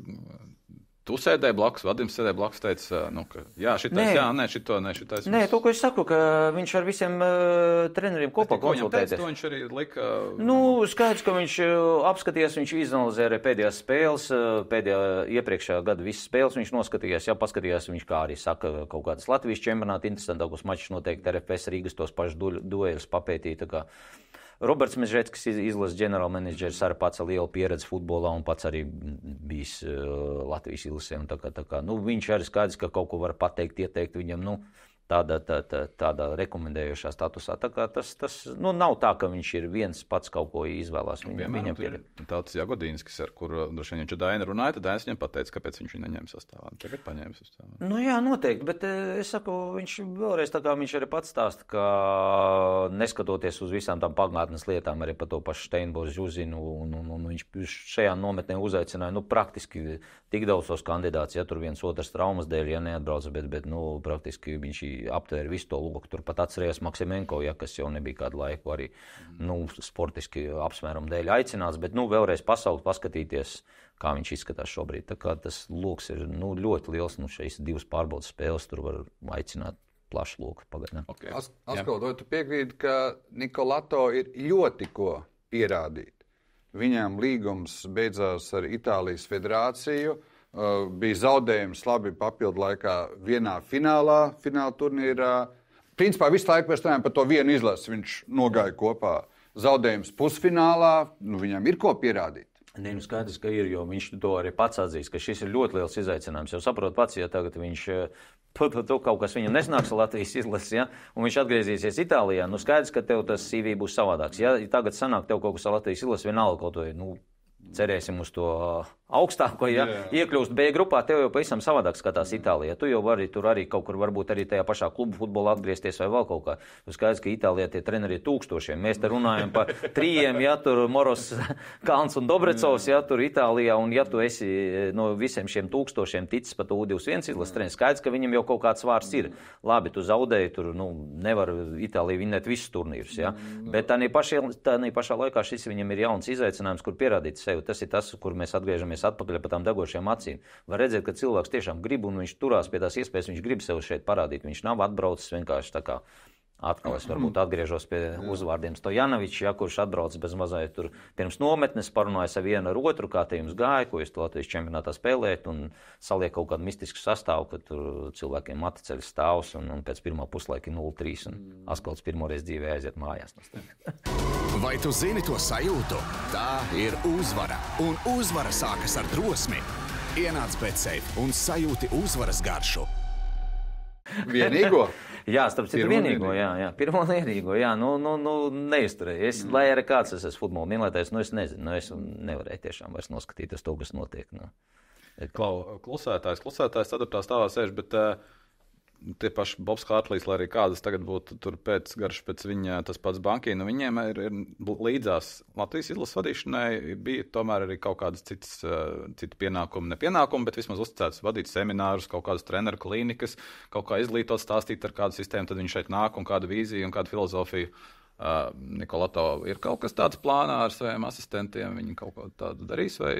Tu sēdēji blakus, Vadims sēdēja blakus, teica, nu, ka jā, šitais, Nē. jā, nē, šito, nē, šitais. Nē, to, ko es saku, ka viņš ar visiem uh, treneriem kopā konsultēties. to viņš arī lika. Nu, skaidrs, ka viņš apskatījās, viņš izanalizēja arī pēdējās spēles, pēdējā iepriekšējā gada visas spēles. Viņš noskatījās, jā, paskatījās, viņš kā arī saka, kaut kādas Latvijas čempionāta interesantākos mačus noteikti RFS Rīgas tos pašus du- dueļus papētīja. Roberts Mežģets, izlases ģenerālmenedžers, arī pats ar lielu pieredzi futbolā un pats arī bijis uh, Latvijas izlasē. Tā kā, tā kā, nu, viņš arī skaidrs, ka kaut ko var pateikt, ieteikt viņam. Nu, Tādā, tā, tā, tādā rekomendējošā statusā. Tā tas tas nu, nav tā, ka viņš ir viens pats kaut ko izvēlās. Viņam, Piemēram, viņam ir. ir tāds Jagodīnskis, ar kuru droši vien viņš ar Dainu runāja, tad Dainis viņam pateica, kāpēc viņš viņu neņēma sastāvā. Tagad paņēma sastāvā. Nu, jā, noteikti. Bet eh, es saku, viņš vēlreiz tā kā viņš arī pats stāsta, ka neskatoties uz visām tām pagātnes lietām, arī par to pašu Steinboru Zuzinu, un, un, un viņš šajā nometnē uzaicināja nu, praktiski tik daudz tos kandidātus, ja tur viens otrs traumas dēļ, ja neatbrauca, bet, bet nu, praktiski viņš aptvēra visu to loku. Turpat atcerējās Maksimenko, ja, kas jau nebija kādu laiku arī nu, sportiski apsvērumu dēļ aicināts, bet nu, vēlreiz pasaukt, paskatīties, kā viņš izskatās šobrīd. Tā kā tas lokus ir nu, ļoti liels, nu šīs divas pārbaudas spēles tur var aicināt plašu loku. Okay. As- Askol, vai tu piekrīti, ka Nikolato ir ļoti ko pierādīt? Viņam līgums beidzās ar Itālijas federāciju. Uh, bija zaudējums labi papildu laikā vienā finālā, fināla turnīrā. Principā visu laiku mēs runājam par to vienu izlasi. Viņš nogāja kopā. Zaudējums pusfinālā, nu viņam ir ko pierādīt. Nē, nu skaidrs, ka ir, jo viņš to arī pats atzīst, ka šis ir ļoti liels izaicinājums. Jau saprot pats, ja tagad viņš eh, tu, tu, tu, kaut kas viņam nesnāks Latvijas izlases, ja, un viņš atgriezīsies Itālijā, nu skaidrs, ka tev tas CV būs savādāks. Ja tagad sanāk tev kaut kas Latvijas izlases, vienalga kaut ko, nu, cerēsim uz to augstāko, ja Jā. iekļūst B grupā, tev jau pavisam savādāk skatās Itālijā. Tu jau vari tur arī kaut kur, varbūt arī tajā pašā klubu futbolā atgriezties vai vēl kaut kā. Tu skaidrs, ka Itālijā tie treneri ir tūkstošiem. Mēs te runājam par trījiem, ja tur Moros, Kalns un Dobrecovs, ja tur Itālijā, un ja tu esi no visiem šiem tūkstošiem ticis pat U21 izlases treneris, skaidrs, ka viņam jau kaut kāds vārds ir. Labi, tu zaudēji, tur nu, nevar Itālija vinnēt visus turnīrus, ja? bet tā pašā, tā pašā laikā šis viņam ir jauns izaicinājums, kur pierādīt sevi. Tas ir tas, kur mēs atgriežamies atpakaļ pa tām degošajām acīm. Var redzēt, ka cilvēks tiešām grib un viņš turās pie tās iespējas, viņš grib sev šeit parādīt. Viņš nav atbraucis vienkārši tā kā. Atkal es varbūt atgriežos pie uzvārdiem Stojanovičs, ja, kurš atbrauc bez mazliet tur pirms nometnes, parunājas ar vienu ar otru, kā te jums gāja, ko jūs Latvijas čempionātā spēlējat, un saliek kaut kādu mistisku sastāvu, ka tur cilvēkiem mati ceļ stāvs, un, un pēc pirmā puslaika ir 0-3, un Askalds pirmoreiz dzīvē aiziet mājās. Vai tu zini to sajūtu? Tā ir uzvara, un uzvara sākas ar drosmi. Ienāc pēc sevis un sajūti uzvaras garšu. Vienīgo. Jā, starp citu, vienīgo, jā, jā, pirmo vienīgo, jā, nu, nu, nu neizturēju. Es, lai arī kāds es esmu futbola mīlētājs, nu, es nezinu, nu, es nevarēju tiešām vairs noskatīties to, kas notiek. Nu. Klau, klusētājs, klusētājs, ceturtā stāvā sēž, bet uh, tie paši Bobs Hārtlīs, lai arī kādas tagad būtu tur pēc garš, pēc viņa tas pats bankīna, nu, viņiem ir, ir līdzās Latvijas izlases vadīšanai bija tomēr arī kaut kādas citas, uh, citas pienākumi, nepienākumi, bet vismaz uzticēts vadīt seminārus, kaut kādas treneru klīnikas, kaut kā izglītot, stāstīt ar kādu sistēmu, tad viņš šeit nāk un kādu vīziju un kādu filozofiju. Uh, Nikolato ir kaut kas tāds plānā ar saviem asistentiem, viņi kaut ko tādu darīs vai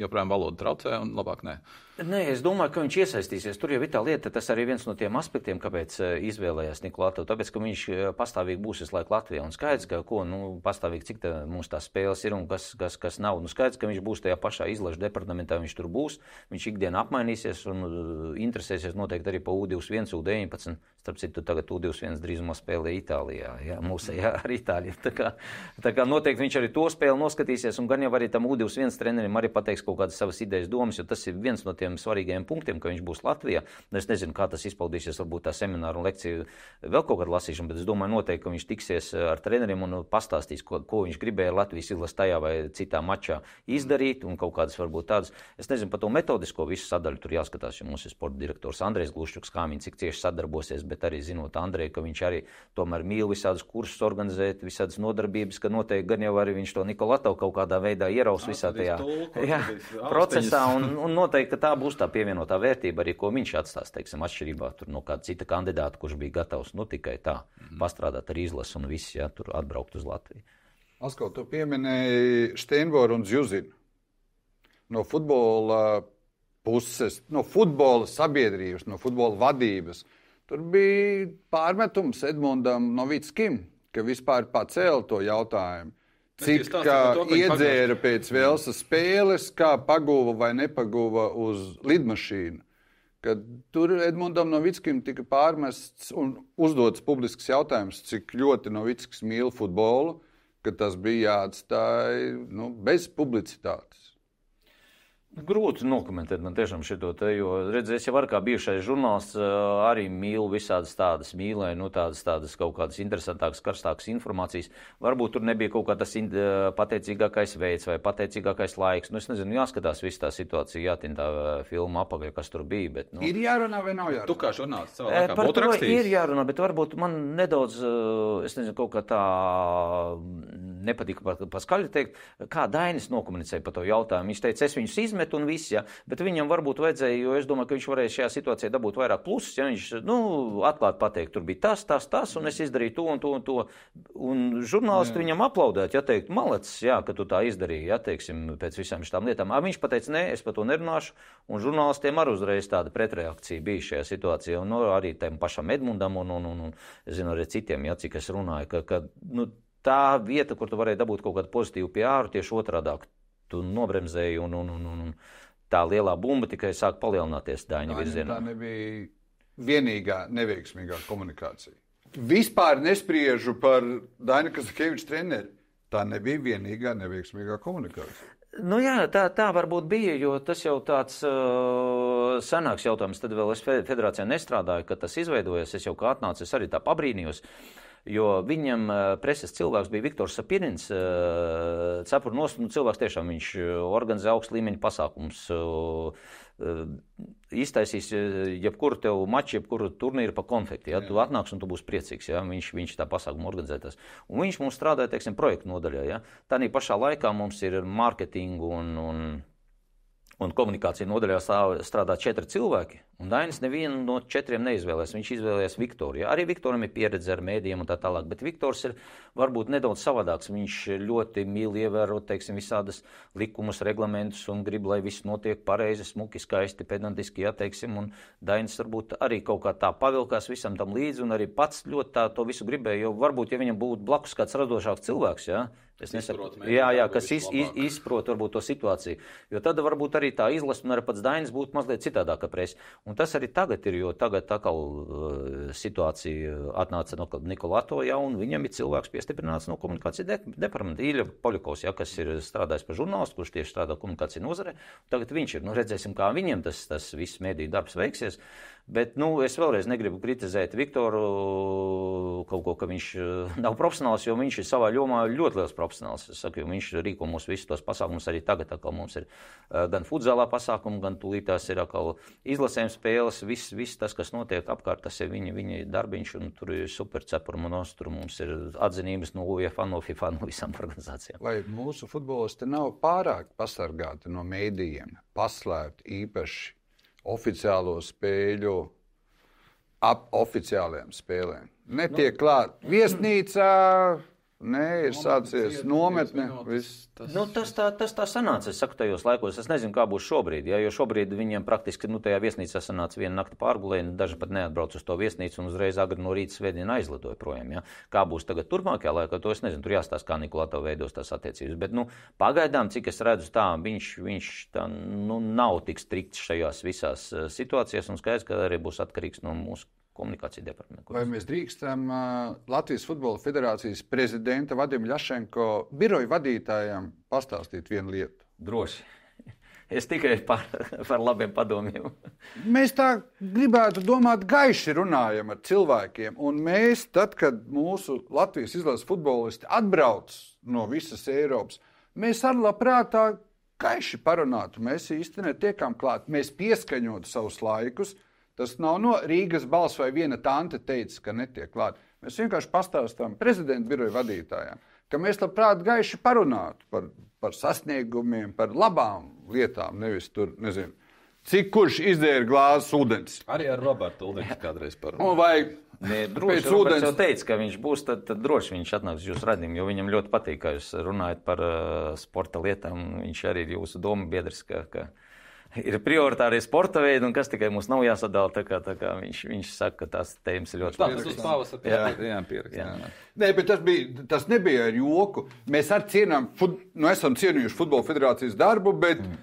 joprojām valoda traucē un labāk nē. Nē, es domāju, ka viņš iesaistīsies. Tur jau ir tā lieta, tas arī viens no tiem aspektiem, kāpēc eh, izvēlējās Nikolātu. Tāpēc, ka viņš eh, pastāvīgi būs visu laiku Latvijā. Un skaidrs, ka ko, nu, pastāvīgi, cik tā, mums tās spēles ir un kas, kas, kas nav. Nu, skaidrs, ka viņš būs tajā pašā izlaša departamentā, viņš tur būs. Viņš ikdienā apmainīsies un uh, interesēsies noteikti arī par U21, U19. Starp citu, tagad U21 drīzumā spēlē Itālijā. Jā, mūsu jā, ar Itāļiem. Tā kā, tā kā noteikti viņš arī to spēli noskatīsies, un gan jau arī tam U21 trenerim arī pateiks kaut kādas savas idejas, domas, jo tas ir viens no tiem svarīgajiem punktiem, ka viņš būs Latvijā. Nu, Es nezinu, kā tas izpaudīsies, varbūt tā semināra un lekcija vēl kaut kāda lasīšana, bet es domāju, noteikti, ka viņš tiksies ar treneriem un pastāstīs, ko, ko viņš gribēja Latvijas izlasīt tajā vai citā mačā izdarīt, un kaut kādas varbūt tādas. Es nezinu par to metodisko visu sadaļu, tur jāskatās, jo mums ir sporta direktors Andrejs Glušķuks, kā viņš cik cieši sadarbosies, bet arī zinot Andreju, ka viņš arī tomēr mīl visādus kursus organizēt, visādas nodarbības, ka noteikti gan jau arī viņš to Nikolatovu kaut kādā veidā ieraus visā tajā jā, procesā, un, un noteikti, tā būs tā pievienotā vērtība arī, ko viņš atstās, teiksim, atšķirībā no kāda cita kandidāta, kurš bija gatavs, nu, tikai tā, pastrādāt ar izlasu un viss, jā, tur atbraukt uz Latviju. Asko, tu pieminēji Steinboru un Zjuzinu. No futbola puses, no futbola sabiedrības, no futbola vadības. Tur bija pārmetums Edmundam Novickim, ka vispār pacēla to jautājumu. Cik viņi iedzēra pēc Velsas spēles, kā paguva vai nepaguva uz lidmašīnu. Kad tur Edmundam Novickim tika pārmests un uzdots publisks jautājums, cik ļoti Novickis mīl futbolu, ka tas bija jāatstāj nu, bez publicitātes. Grūti nokomentēt man tiešām šo te, jo, redziet, es jau ar kā bijušais žurnālists ā, arī mīlu visādas tādas, mīlēju, nu, tādas, tādas kaut kādas interesantākas, karstākas informācijas. Varbūt tur nebija kaut kā tas ā, pateicīgākais veids vai pateicīgākais laiks. Nu, es nezinu, jāskatās viss tā situācija, jātin tā ā, filma apakaļ, kas tur bija. Bet, nu, Ir jārunā vai nav Tu jārunā? kā žurnālists savā laikā būtu to ir rakstījis? jārunā, bet varbūt man nedaudz, eh, es nezinu, kaut kā tā nepatika pa, pa skaļi teikt, kā Dainis nokomunicēja par to jautājumu. Viņš teica, es viņus izmetu un viss, ja, bet viņam varbūt vajadzēja, jo es domāju, ka viņš varēja šajā situācijā dabūt vairāk plusus, ja viņš, nu, atklāt pateikt, tur bija tas, tas, tas, un es izdarīju to un to un to. Un žurnālisti jā. viņam aplaudētu, ja teikt, malacis, jā, ka tu tā izdarīji, ja, teiksim, pēc visām šīm lietām. A, viņš pateica, nē, es par to nerunāšu, un žurnālistiem arī uzreiz tāda pretreakcija bija šajā situācijā, un no, nu, arī tam pašam Edmundam un, un, un, un es zinu, arī citiem, ja, cik es runāju, ka, ka nu, tā vieta, kur tu varēji dabūt kaut kādu pozitīvu piāru, tieši otrādi tu nobremzēji un, un, un, un tā lielā bumba tikai sāk palielināties Daņa virzienā. Tā nebija vienīgā neveiksmīgā komunikācija. Vispār nespriežu par Dainu Kazakeviču treneri. Tā nebija vienīgā neveiksmīgā komunikācija. Nu jā, tā, tā varbūt bija, jo tas jau tāds uh, senāks jautājums. Tad vēl es federācijā nestrādāju, kad tas izveidojas. Es jau kā atnācu, es arī tā pabrīnījos. Uh, jo viņam preses cilvēks bija Viktors Sapirins. Cepuru nost, nu, cilvēks tiešām viņš organizē augstu līmeņu pasākums. Iztaisīs jebkuru tev maču, jebkuru turnīru pa konfekti. Ja? Tu atnāks un tu būsi priecīgs. Ja? Viņš, viņš tā pasākumu organizētājs. Un viņš mums strādāja, teiksim, projektu nodaļā. Ja? Tā pašā laikā mums ir mārketingu un, un Un komunikācija nodaļā strādā četri cilvēki. Un Dainis nevienu no četriem neizvēlējās. Viņš izvēlējās Viktoriju. Arī Viktoram ir pieredze ar mēdījiem un tā tālāk. Bet Viktors ir varbūt nedaudz savādāks. Viņš ļoti mīl ievērot teiksim, visādas likumus, reglamentus un grib, lai viss notiek pareizi, smuki, skaisti, pedantiski. Ja, teiksim, un Dainis varbūt arī kaut kā tā pavilkās visam tam līdzi un arī pats ļoti tā to visu gribēja. Jo varbūt, ja viņam būtu blakus kāds radošāks cilvēks, ja, Es nesaku, jā, jā, kas iz, iz, izprot varbūt to situāciju. Jo tad varbūt arī tā izlase un arī pats Dainis būtu mazliet citādāka presa. Un tas arī tagad ir, jo tagad atkal uh, situācija atnāca no Nikolato jau, un viņam ir cilvēks piestiprināts no komunikācijas de departamenta. Īļa Poļakovs, ja, kas ir strādājis par žurnālistu, kurš tieši strādā komunikācijas nozarē. Tagad viņš ir. Nu, redzēsim, kā viņiem tas, tas viss mēdī darbs veiksies. Bet nu, es vēlreiz negribu kritizēt Viktoru kaut ko, ka viņš eh, nav profesionāls, jo viņš ir savā jomā ļoti liels profesionāls. Es saku, viņš rīko mūs visus tos pasākumus arī tagad. Mums ir eh, gan futzālā pasākumi, gan tūlītās ir izlasēm spēles. Viss, viss tas, kas notiek apkārt, tas ir viņa, viņa darbiņš, un tur ir super cepura monos, tur mums ir atzinības no UEFA, no FIFA, no visām organizācijām. Vai mūsu futbolisti nav pārāk pasargāti no mēdījiem, paslēpti īpaši? oficiālo spēļu ap oficiālajām spēlēm. Netiek klāt viesnīcā, Nē, ir sācies nometne. Tas... Nu, tas, tā, tas tā sanāca. Es saku, tajos laikos. Es nezinu, kā būs šobrīd. Ja, jo šobrīd viņiem praktiski nu, tajā viesnīcā sanāca viena nakta pārgulēja. Daži pat neatbrauc uz to viesnīcu un uzreiz agri no rīta svētdienā aizlidoja projām. Ja. Kā būs tagad turpmākajā laikā, to es nezinu. Tur jāstāsta, kā Nikolā veidos tās attiecības. Bet nu, pagaidām, cik es redzu, tā, viņš, viņš tā, nu, nav tik strikts šajās visās uh, situācijās. Un skaidrs, ka arī būs atkarīgs no mūsu komunikācija departamentu. Vai mēs drīkstam uh, Latvijas Futbola Federācijas prezidenta Vadimu Ļašenko biroju vadītājiem pastāstīt vienu lietu? Droši. Es tikai par, par labiem padomiem. mēs tā gribētu domāt, gaiši runājam ar cilvēkiem. Un mēs, tad, kad mūsu Latvijas izlases futbolisti atbrauc no visas Eiropas, mēs arī labprāt tā gaiši parunātu. Mēs īstenībā netiekam klāt, mēs pieskaņotu savus laikus. Tas nav no Rīgas balss vai viena tante teica, ka netiek klāt. Mēs vienkārši pastāstām prezidenta biroja vadītājiem, ka mēs labprāt gaiši parunātu par, par sasniegumiem, par labām lietām, nevis tur, nezinu. Cik kurš izdēra glāzes ūdens? Arī ar Robertu Ulriču kādreiz parunājām. Vai Nē, droši vien viņš jau teica, ka viņš būs, tad, tad droši viņš atnāks jūsu radījumu, jo viņam ļoti patīk, kā jūs runājat par uh, sporta lietām. Viņš arī ir jūsu domu biedrs, ka, ka ir prioritārie sporta veidi, un kas tikai mums nav jāsadala. Tā kā, tā kā viņš, viņš saka, ka tās tēmas ir ļoti pavasara jā, jā, pierakst. Jā. Jā. Nē, bet tas, bija, tas nebija ar joku. Mēs arī cienām, fut, nu, esam cienījuši Futbola federācijas darbu, bet mm.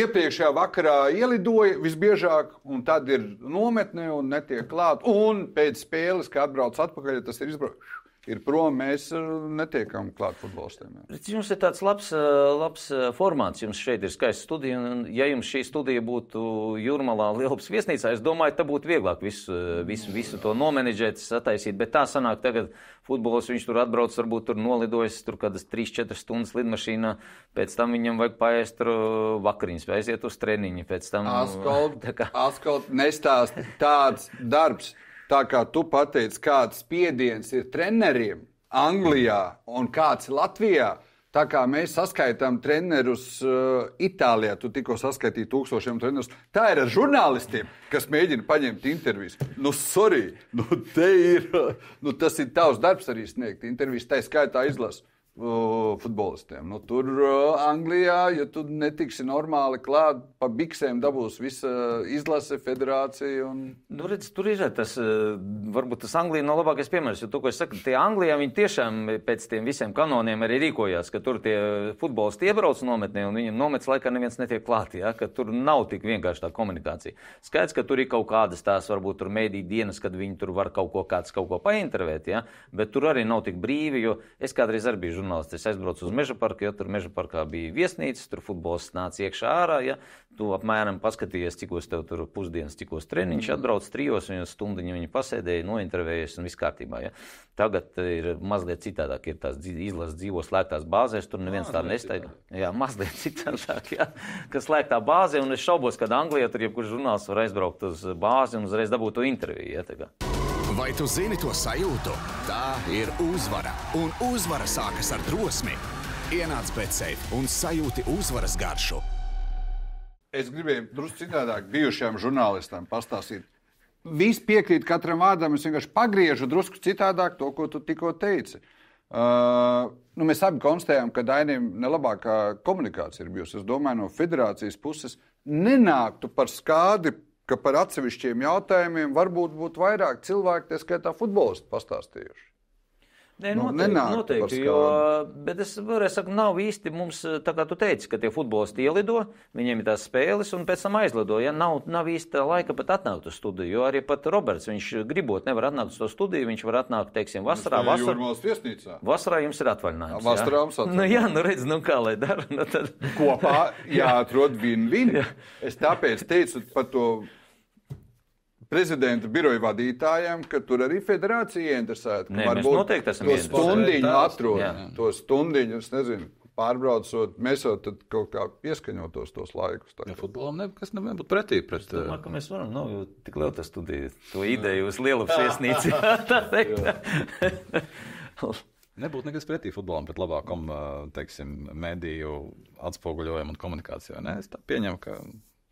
iepriekšējā vakarā ielidoja visbiežāk, un tad ir nometne un netiek klāt. Un pēc spēles, kad atbrauc atpakaļ, tas ir izbraucis ir prom, mēs uh, netiekam klāt futbolistiem. Jums ir tāds labs, uh, labs uh, formāts, jums šeit ir skaista studija. Ja jums šī studija būtu Jūrmalā, Lielupas viesnīcā, es domāju, tā būtu vieglāk visu, visu, visu to nomenedžēt, sataisīt. Bet tā sanāk tagad futbolos, viņš tur atbrauc, varbūt tur nolidojas tur kādas 3-4 stundas lidmašīnā, pēc tam viņam vajag paēst vakariņas, vai aiziet uz treniņu. Pēc tam Askolt, kā... Askolt nestāst tāds darbs Tā kā tu pateici, kāds spiediens ir treneriem, Anglijā un kāds Latvijā. Tā kā mēs saskaitām trenerus uh, Itālijā, tu tikko saskaitīji tūkstošiem trenerus. Tā ir ar žurnālistiem, kas mēģina paņemt intervijas. Nu, sorry, nu, ir, nu, tas ir tavs darbs arī sniegt intervijas, tā skaitā izlases uh, futbolistiem. Nu, tur uh, Anglijā, ja tu netiksi normāli klāt, pa biksēm dabūs visa izlase, federācija. Un... Nu, redz, tur ir tas, uh, varbūt tas Anglijā nav labākais piemērs. Jo, to, ko es saku, tie Anglijā viņi tiešām pēc tiem visiem kanoniem arī rīkojās, ka tur tie futbolisti iebrauc nometnē un viņiem nomets laikā neviens netiek klāt. Ja? Ka tur nav tik vienkārši tā komunikācija. Skaidrs, ka tur ir kaut kādas tās, varbūt tur mēdī dienas, kad viņi tur var kaut ko, kāds kaut ko paintervēt, ja? bet tur arī nav tik brīvi, jo es kādreiz arī biju žurnālists. Es aizbraucu uz meža parku, jo tur meža parkā bija viesnīca, tur futbols nāca iekšā ārā. Ja? Tu apmēram paskatījies, cik uz tev tur pusdienas, cik uz treniņš atbrauc trijos, un stundiņu viņi pasēdēja, nointervējies un viss kārtībā. Ja? Tagad ir mazliet citādāk, ir tās izlases dzīvo slēgtās bāzēs, tur neviens tā nestaigā. Jā, mazliet citādāk, ja? kas slēgtā bāzē, un es šaubos, ka Anglijā tur jebkurš žurnāls var aizbraukt uz bāzi un uzreiz dabūt interviju. Ja? Tagad. Vai tu zini to sajūtu? Tā ir uzvara, un uzvara sākas ar drosmi. Ienāc Betsafe un sajūti uzvaras garšu. Es gribēju drusku citādāk bijušajam žurnālistam pastāstīt. Visi piekrīt katram vārdam, es vienkārši pagriežu drusku citādāk to, ko tu tikko teici. Uh, nu, mēs abi konstatējam, ka Dainam nelabākā komunikācija ir bijusi. Es domāju, no federācijas puses nenāktu par skādi, ka par atsevišķiem jautājumiem varbūt būtu vairāk cilvēku, tā skaitā futbolisti, pastāstījuši. Nē, Nu, noteikti, noteikti jo, bet es vēlreiz saku, nav īsti mums, tā kā tu teici, ka tie futbolisti ielido, viņiem ir tās spēles un pēc tam aizlido. Ja? Nav, nav īsti laika pat atnākt uz studiju, jo arī pat Roberts, viņš gribot nevar atnākt uz to studiju, viņš var atnākt, teiksim, vasarā. Vasarā, viesnīcā. vasarā jums ir atvaļinājums. Vasarā jā? mums atvaļinājums. Nu, jā, nu redz, nu kā lai dara. Nu, tad... kopā jāatrod win-win. Es tāpēc teicu par to prezidenta biroja vadītājiem, ka tur arī federācija ieinteresēta. Nē, mēs varbūt noteikti esam to stundiņu atrod. To stundiņu, es nezinu, pārbraucot, mēs jau tad kaut kā pieskaņotos tos laikus. Ja futbolam nekas nebūtu pretī pret uh, Domāju, ka mēs varam, jau tik liela tas studija, to ideju uz lielu viesnīcu. Tā teikt. Nebūtu nekas pretī futbolam, bet labākam, ā, teiksim, mediju atspoguļojumu un komunikācijai. Nē, es tā pieņemu, ka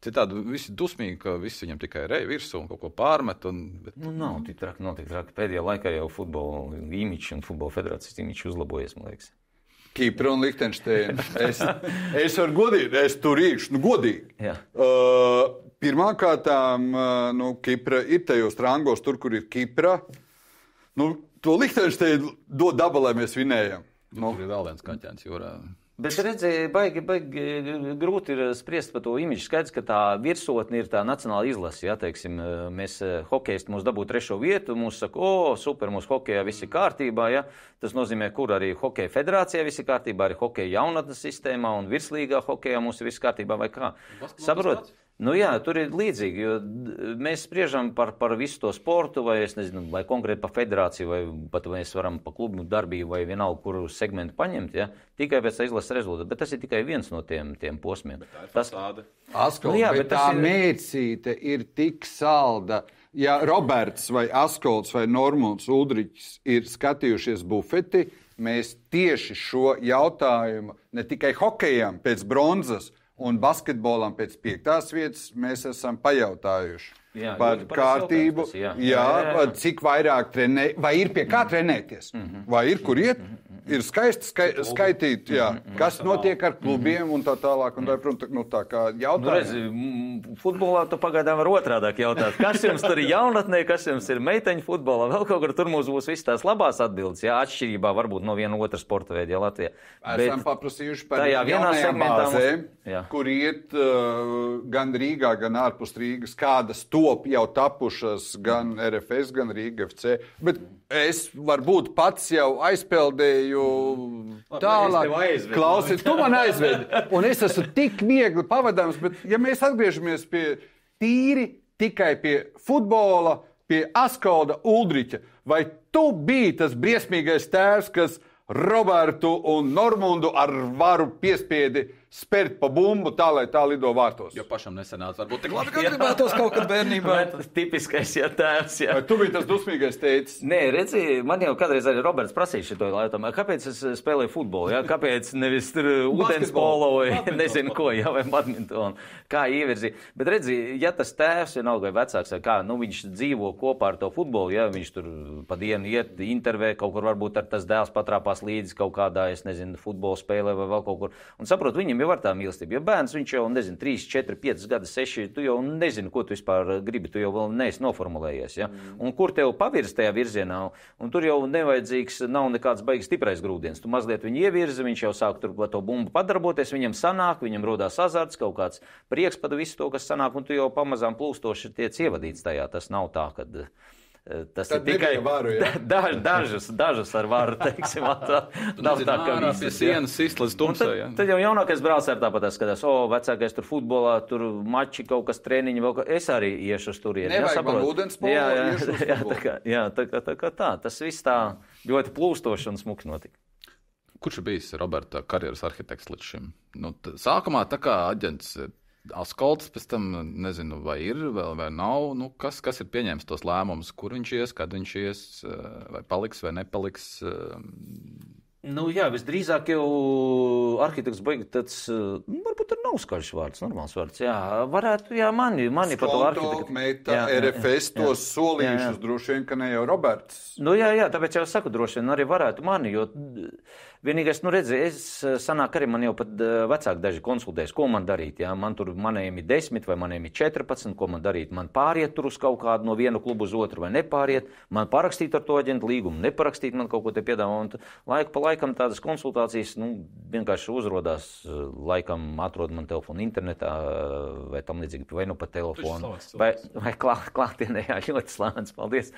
citādi visi dusmīgi, ka visi viņam tikai reja virsū un kaut ko pārmet. Un, bet, Nu, nav tik traki, nav tik traki. Pēdējā laikā jau futbola imīčs un futbola federācijas imīčs uzlabojies, man liekas. Kipra un Liechtensteina. Es, es varu godīgi, es tur īkšu, nu, godīgi. Jā. Uh, Pirmkārt, uh, nu, Kipra ir tajos rangos, tur, kur ir Kipra. Nu, to Liechtensteinu dod dabu, lai mēs vinējam. nu, tur ir vēl viens kaķēns jūrā. Bet redzēji, baigi, baigi grūti ir spriest par to imidžu. Skaidrs, ka tā virsotne ir tā nacionāla izlase. Ja, teiksim, mēs hokeisti mums dabū trešo vietu, mums saka, o, super, mums hokejā viss ir kārtībā. Ja. Tas nozīmē, kur arī hokeja federācijā viss ir kārtībā, arī hokeja jaunatnes sistēmā un virslīgā hokejā mums ir viss kārtībā vai kā. Basketbolā Saprot? tas pats? Nu jā, tur ir līdzīgi, jo mēs spriežam par, par visu to sportu, vai, es nezinu, vai konkrēti par federāciju, vai pat mēs varam pa klubu darbību, vai vienalga, kuru segmentu paņemt, ja? tikai pēc tā izlases rezultātu. Bet tas ir tikai viens no tiem, tiem posmiem. Tas, Tāda. Askols, Nu jā, bet bet tas tā ir- ir... mērcīte ir tik salda. Ja Roberts vai Askolds vai Normons Udrichs ir skatījušies bufeti, mēs tieši šo jautājumu ne tikai hokejam pēc bronzas un basketbolam pēc piektās vietas mēs esam pajautājuši. Jā, par kārtību, jā. jā, Jā, jā, cik vairāk trenē, vai ir pie kā trenēties, vai ir kur iet. Ir skaisti skai, skaitīt, jā, kas notiek ar klubiem un tā tālāk. Un tā, protams, nu, tā kā Nu, jautājums. redz, m, futbolā tu pagaidām var otrādi jautāt, kas jums tur ir jaunatnē, kas jums ir meiteņu futbolā. Vēl kaut kur tur mums būs visas tās labās atbildes, jā, atšķirībā varbūt no viena otra sporta veida, ja Latvijā. Esam paprasījuši par tajā vienā segmentā mums- bāzēm, Jā. kur iet uh, gan Rīgā, gan ārpus Rīgas, kādas top jau tapušas gan RFS, gan Rīga FC. Bet es varbūt pats jau aizpeldēju es tālāk. Klausies, tu man aizvedi. Un es esmu tik viegli pavadāms, bet ja mēs atgriežamies pie tīri tikai pie futbola, pie Askolda Uldriča, vai tu biji tas briesmīgais tēvs, kas Robertu un Normundu ar varu piespiedi spērt pa bumbu tā, lai tā lido vārtos. Jo pašam nesenāca, varbūt tik labi, ka gribētos kaut kad bērnībā. Bet tipiskais, ja tēvs. Jā. Vai tu biji tas dusmīgais teicis? Nē, redziet, man jau kādreiz arī Roberts prasīja šo jautājumu, kāpēc es spēlēju futbolu, ja? kāpēc nevis tur ūdenspolo vai nezinu ko, ja, vai badmintonu, kā ievirzi. Bet redziet, ja tas tēvs vienalga vai vecāks, vai kā, nu viņš dzīvo kopā ar to futbolu, ja viņš tur pa dienu iet intervē, kaut kur varbūt ar tas dēls patrāpās līdzi kaut kādā, es nezinu, futbola spēlē vai vēl kaut kur. Un saprot, viņam jau var tā mīlestība. Jo bērns jau, nezinu, 3, 4, 5 gadus, 6, tu jau nezini, ko tu vispār gribi, tu jau vēl neesi noformulējies. Ja? Mm. Un kur tev pavirz tajā virzienā, un tur jau nevajadzīgs, nav nekāds baigs stiprais grūdienis. Tu mazliet viņu ievirzi, viņš jau sāk tur to bumbu padarboties, viņam sanāk, viņam rodās azarts, kaut kāds prieks par visu to, kas sanāk, un tu jau pamazām plūstoši tiec ievadīts tajā. Tas nav tā, ka Tas Tad ir tikai varu, ja? daž, dažas, dažas ar varu, teiksim, tā, nav tā, ka visas, ja. sienas izslēdz Un tumsā. Tad, ja. tad jau jaunākais brālis ar tāpat skatās, o, vecākais tur futbolā, tur mači, kaut kas treniņi, vēl, kaut- es arī iešu uz turieni. Nevajag ja, man saprot? ūdenspolo, Jā, jā, jā, tā kā, jā, tā kā, tā kā tā. Tas viss tā ļoti plūstoši un smuki notika. Kurš ir bijis Roberta karjeras arhitekts līdz šim? Nu, t- sākumā tā kā aģents eh, Askolts, pēc tam nezinu, vai ir vēl vai nav. Nu, kas, kas ir pieņēmis tos lēmumus, kur viņš ies, kad viņš ies, eh, vai paliks vai nepaliks? eh, Nu, jā, visdrīzāk jau arhitekts beigas tāds, uh, varbūt ir nav skaļš vārds, normāls vārds. Jā, varētu, jā, mani, mani par to arhitektu. Meita, Jā, RFS jā, tos solījušus droši vien, ka ne jau Roberts. Nu, jā, jā, tāpēc jau saku, droši vien arī varētu mani. Jo vienīgais, nu, redziet, es eh, sanāk arī man jau pat eh, vecāki daži konsultēs, ko man darīt. Jā, man tur manējiem ir 10 vai manējiem ir 14, ko man darīt. Man pāriet tur uz kaut kādu no viena kluba uz otru vai nepāriet. Man parakstīt ar to aģentu līgumu, neparakstīt man kaut ko te piedāvā. Laiku pa laikam tādas konsultācijas, nu, vienkārši uzrodās, eh, laikam atrod man telefonu internetā vai tam līdzīgi, vai nu pa telefonu. Vai, vai klā, klātienē, jā, ļoti slavens, paldies.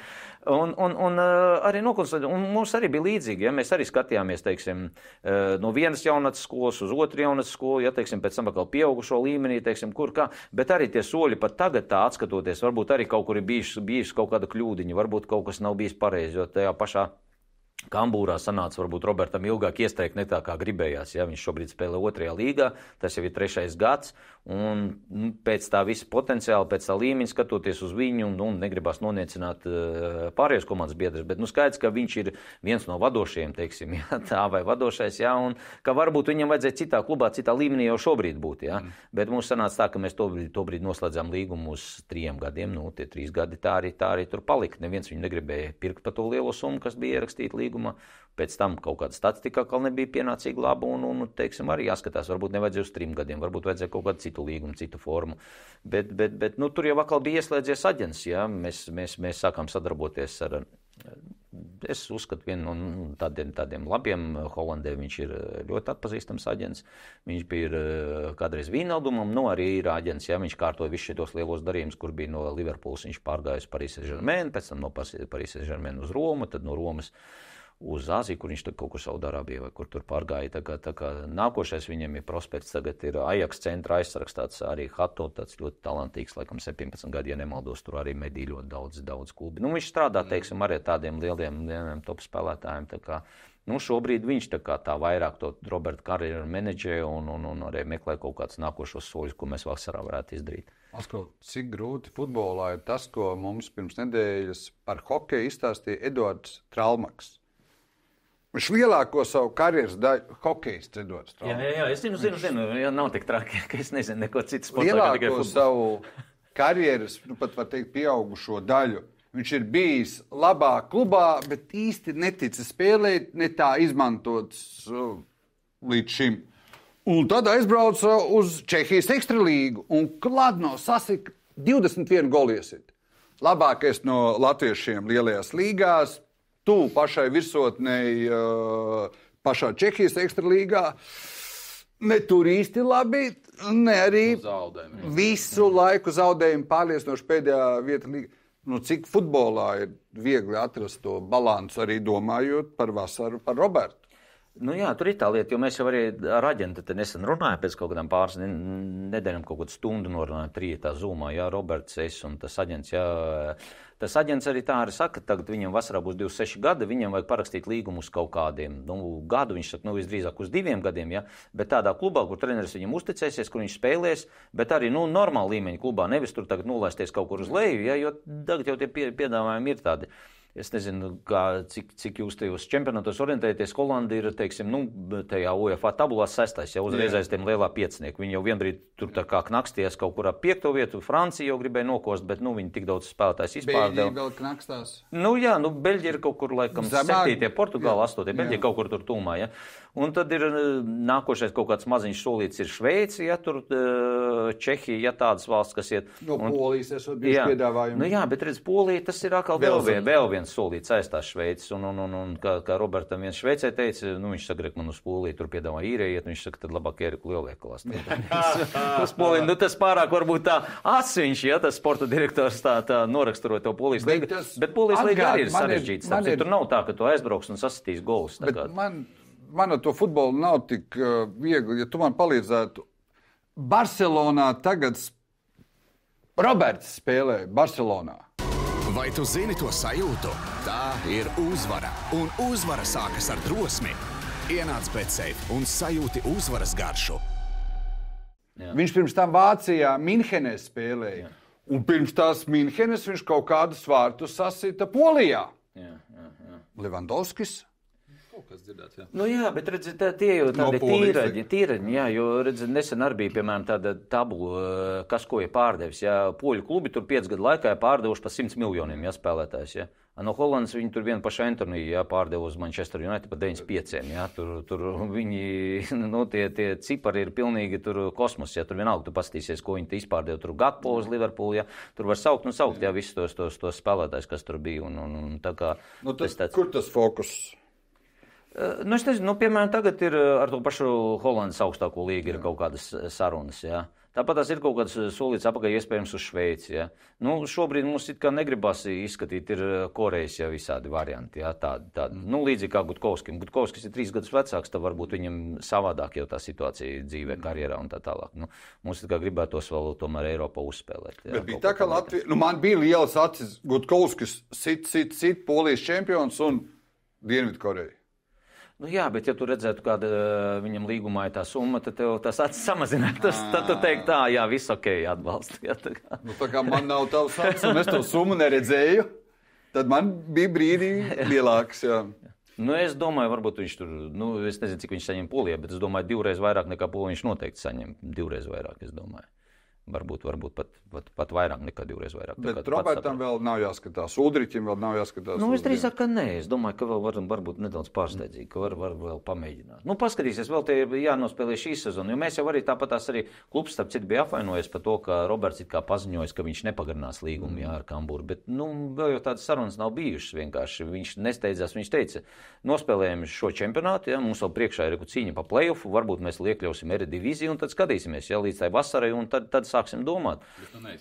Un, un, un arī nokonsultēt, un mums arī bija līdzīgi, ja mēs arī skatījāmies, teiksim, uh, no vienas jaunatnes skolas uz otru jaunatnes skolu, ja, teiksim, pēc tam atkal pieaugušo līmenī, teiksim, kur kā, bet arī tie soļi pat tagad tā atskatoties, varbūt arī kaut kur ir bijuši, bijuši kaut kāda kļūdiņa, varbūt kaut kas nav bijis pareizi, jo tajā pašā Kambūrā sanāca varbūt Robertam ilgāk iestrēgt ne tā, kā gribējās. Ja? Viņš šobrīd spēlē otrajā līgā, tas jau ir trešais gads. Un nu, pēc tā visa potenciāla, pēc tā līmeņa skatoties uz viņu, nu, negribas noniecināt uh, pārējos komandas biedrus, bet nu, skaidrs, ka viņš ir viens no vadošajiem, teiksim, ja? tā vai vadošais, ja? un ka varbūt viņam vajadzēja citā klubā, citā līmenī jau šobrīd būt. Ja? Mm. Bet mums sanāca tā, ka mēs to brīdi, to brīdi noslēdzām līgumu uz trim gadiem. Nu, tie trīs gadi tā arī, tā arī tur palika. Neviens viņu negribēja pirkt par to lielo summu, kas bija ierakstīta līgumā. Pēc tam kaut kāda statistika atkal nebija pienācīgi laba, un, un teiksim, arī jāskatās, varbūt nevajadzēja uz trim gadiem, varbūt vajadzēja kaut kādu citu līgumu, citu formu. Bet, bet, bet nu, tur jau atkal bija ieslēdzies aģents, ja? mēs, mēs, mēs sākām sadarboties ar. Es uzskatu, vienu no nu, tādiem, tādiem labiem Holandē viņš ir ļoti atpazīstams aģents. Viņš bija kādreiz Vīnaldumam, nu arī ir aģents, ja viņš kārtoja visus šos lielos darījumus, kur bija no Liverpools, viņš pārgāja uz Parīzes Žermēnu, pēc tam no Parīzes Žermēnu uz Romu, tad no Romas uz Āziju, kur viņš tur kaut kur Saudārābijā vai kur tur pārgāja. Tā kā, tā kā nākošais viņam ir prospekts, tagad ir Ajax centra aizsarakstāts arī Hato, tāds ļoti talantīgs, laikam 17 gadi, ja nemaldos, tur arī medī ļoti daudz, daudz klubi. Nu, viņš strādā, teiksim, arī ar tādiem lieliem, lieliem top spēlētājiem. Nu, šobrīd viņš tā, kā tā vairāk to Roberta karjeru menedžē un, un, un arī meklē kaut kādus nākošos soļus, ko mēs vasarā varētu izdarīt. Atkal, cik grūti futbolā ir tas, ko mums pirms nedēļas par hokeju izstāstīja Edvards Tralmaks. Viņš lielāko savu karjeras daļu hokejs Edvards Jā, jā, jā, es zinu, zinu, zinu jā, nav tik traki, ka es nezinu neko citu tikai Lielāko savu karjeras, nu pat var teikt, pieaugušo daļu. Viņš ir bijis labā klubā, bet īsti neticis spēlēt, ne tā izmantots uh, līdz šim. Un tad aizbrauca uz Čehijas ekstralīgu un Kladno sasika 21 goliesit. Labākais no latviešiem lielajās līgās, tuvu pašai virsotnei, uh, pašā Čehijas ekstralīgā. Ne tur īsti labi, ne arī Zaudējumi. visu laiku zaudējumu pārliecinoši pēdējā vietā. Nu, cik futbolā ir viegli atrast to līdzsvaru, arī domājot par vasaru, par Robertu. Nu, jā, tur ir tā lieta, jo mēs jau arī ar aģentu nesen runājām pēc kaut kādām pāris ne- nedēļām, kaut kādu stundu norunājām trijotā zūmā, jā, Roberts, es un tas aģents, jā. Tas aģents arī tā arī saka, tagad viņam vasarā būs 26 gadi, viņam vajag parakstīt līgumu uz kaut kādiem nu, gadu. Viņš saka, nu, visdrīzāk uz diviem gadiem, ja? bet tādā klubā, kur treneris viņam uzticēsies, kur viņš spēlēs, bet arī nu, normāla līmeņa klubā, nevis tur tagad nolaisties kaut kur uz leju, ja? jo tagad jau tie pie- piedāvājumi ir tādi. Es nezinu, kā, cik, cik jūs tajos čempionātos orientējaties. Holanda ir, teiksim, nu, tajā UEFA tabulā sestais, jau uzreiz aiz tiem lielā piecinieku. Viņi jau vienbrīd tur tā kā knaksties kaut kurā piekto vietu. Francija jau gribēja nokost, bet, nu, viņi tik daudz spēlētājs izpārdeva. vēl knakstās. Nu, jā, nu, Beļģija ir kaut kur, laikam, Zemāk. 7. Portugāla. 8. Beļģija kaut kur tur tūmā. Ja? Un tad ir eh, nākošais kaut kāds maziņš solīts, ir Šveice, ja tur eh, Čehija, ja tādas valsts, kas iet. No Un- Polijas esot bijuši Jā, piedāvājumi. nu, jā, bet redz, Polija tas ir atkal Vēl vien, vēl viens solīts aizstās Šveicis. Un, un, un, un kā, kā Robertam viens Šveicē teica, nu, viņš ka man uz Poliju tur piedāvā īrējiet, viņš saka, tad labāk Eriku lielveikalā. uz Poliju, nu, tas pārāk varbūt tā asiņš, ja tas sporta direktors tā, tā noraksturo to Polijas Bet līgu. tas Bet Polijas līga arī ir ir- Tur nav tā, ka tu aizbrauks un sasitīs golus. Man, ar to futbolu nav tik uh, viegli, ja tu man palīdzētu. Barcelonā tagad Roberts spēlē Barcelonā. Vai tu zini to sajūtu? Tā ir uzvara, un uzvara sākas ar drosmi. Ienāc Betsafe un sajūti uzvaras garšu. Viņš pirms tam Vācijā, Minhenē spēlēja. Un pirms tās Minhenes viņš kaut kādus vārtus sasita Polijā. Jā, jā, jā. Levandovskis. Kaut kas dzirdēts, jā. Nu, jā, bet redziet, tā, tie jau tādi No tīraņi, tīraņi, jā, jo redziet, nesen arī bija, piemēram, tāda tabula, eh, kas ko ir pārdevis. Jā, poļu klubi tur 5 gadu laikā ir pārdevuši par 100 miljoniem jā, spēlētājs. Jā. No Hollandas viņi tur vienu pašu Antoniju jā, pārdeva uz Manchester United par 95. Jā, tur, tur viņi, nu, tie, tie cipari ir pilnīgi tur kosmos. Jā, tur vienalga, tu pastīsies, ko viņi izpārdeva. Tur Gakpo uz Liverpoolu, jā, tur var saukt un saukt, jā, visus tos, tos, tos spēlētājus, kas tur bija. Un, un, un, kā, Nu, tas, tas tāds- kur tas fokus? Nu, es nezinu, nu, piemēram, tagad ir eh, ar to pašu Holandas augstāko līgu ir kaut kādas eh, sarunas. Jā. Tāpat tās ir kaut kāds eh, solīts apakaļ, iespējams, uz Šveici. Jā. Nu, šobrīd mums it kā negribas izskatīt, ir Korejas jau visādi varianti. Jā, tādi, tādi. Nu, līdzīgi kā Gutkovskim. Gutkovskis ir trīs gadus vecāks, tad varbūt viņam savādāk jau tā situācija dzīvē, karjerā un tā tālāk. Nu, mums it kā gribētos vēl tomēr Eiropā uzspēlēt. Jā, Bet bija tā, ka Latvija, nu, man bija liels acis, Gutkovskis, sit, sit, sit, polijas čempions un Dienvidkoreja. Nu, jā, bet, ja tu redzētu, kāda uh, viņam līgumā ir tā summa, tad tev tas acis samazinātos. Tad tu teiktu, tā, jā, viss ok, atbalsta. Jā, tā kā. Nu, tā kā man nav tavs acis, un es to summu neredzēju, tad man bija brīdī lielāks. Jā. Nu, es domāju, varbūt viņš tur, nu, es nezinu, cik viņš saņem polijā, bet es domāju, divreiz vairāk nekā polijā viņš noteikti saņem. Divreiz vairāk, es domāju. Varbūt, varbūt pat, pat, pat vairāk nekā divreiz vairāk. Bet pats Robertam vēl nav jāskatās, Udriķim vēl nav jāskatās. Nu, es drīzāk, ka nē. Es domāju, ka vēl varam varbūt nedaudz pārsteidzīgi, ka var, var vēl pamēģināt. Nu, paskatīsies, vēl te ir jānospēlē šī sezona. Jo mēs jau arī tāpat tās arī klubs, starp citu, bija apvainojies par to, ka Roberts it kā paziņojis, ka viņš nepagarinās līgumu jā, ar Kamburu. Bet, nu, vēl jau tādas sarunas nav bijušas vienkārši. Viņš nesteidzās, viņš teica, nospēlējam šo čempionātu, ja mums vēl priekšā ir cīņa pa playoff, varbūt mēs liekļausim arī divīziju un tad skatīsimies, ja līdz tai vasarai un tad, tad sāksim domāt.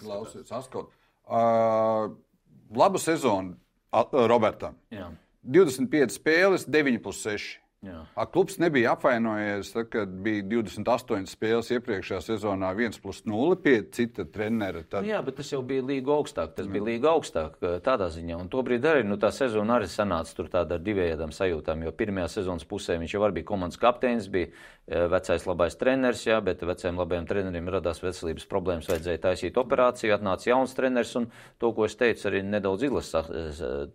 Klausies, Askot. Uh, labu sezonu a- Robertam. Jā, 25 spēles, 9 plus 6. jā. A, klubs nebija apvainojies, tad, kad bija 28 spēles iepriekšējā sezonā, 1 plus 0 pie cita trenera. Tad... Nu, jā, bet tas jau bija līga augstāk. Tas bija līga augstāk tādā ziņā. Un tobrīd arī nu, tā sezona arī sanāca tur tādā ar divējādām sajūtām. Jo pirmajā sezonas pusē viņš jau bija komandas kapteinis, bija vecais labais treneris, jā, bet vecajam labajam trenerim radās veselības problēmas, vajadzēja taisīt operāciju, atnāca jauns treneris. Un to, ko es teicu, arī nedaudz izlasās.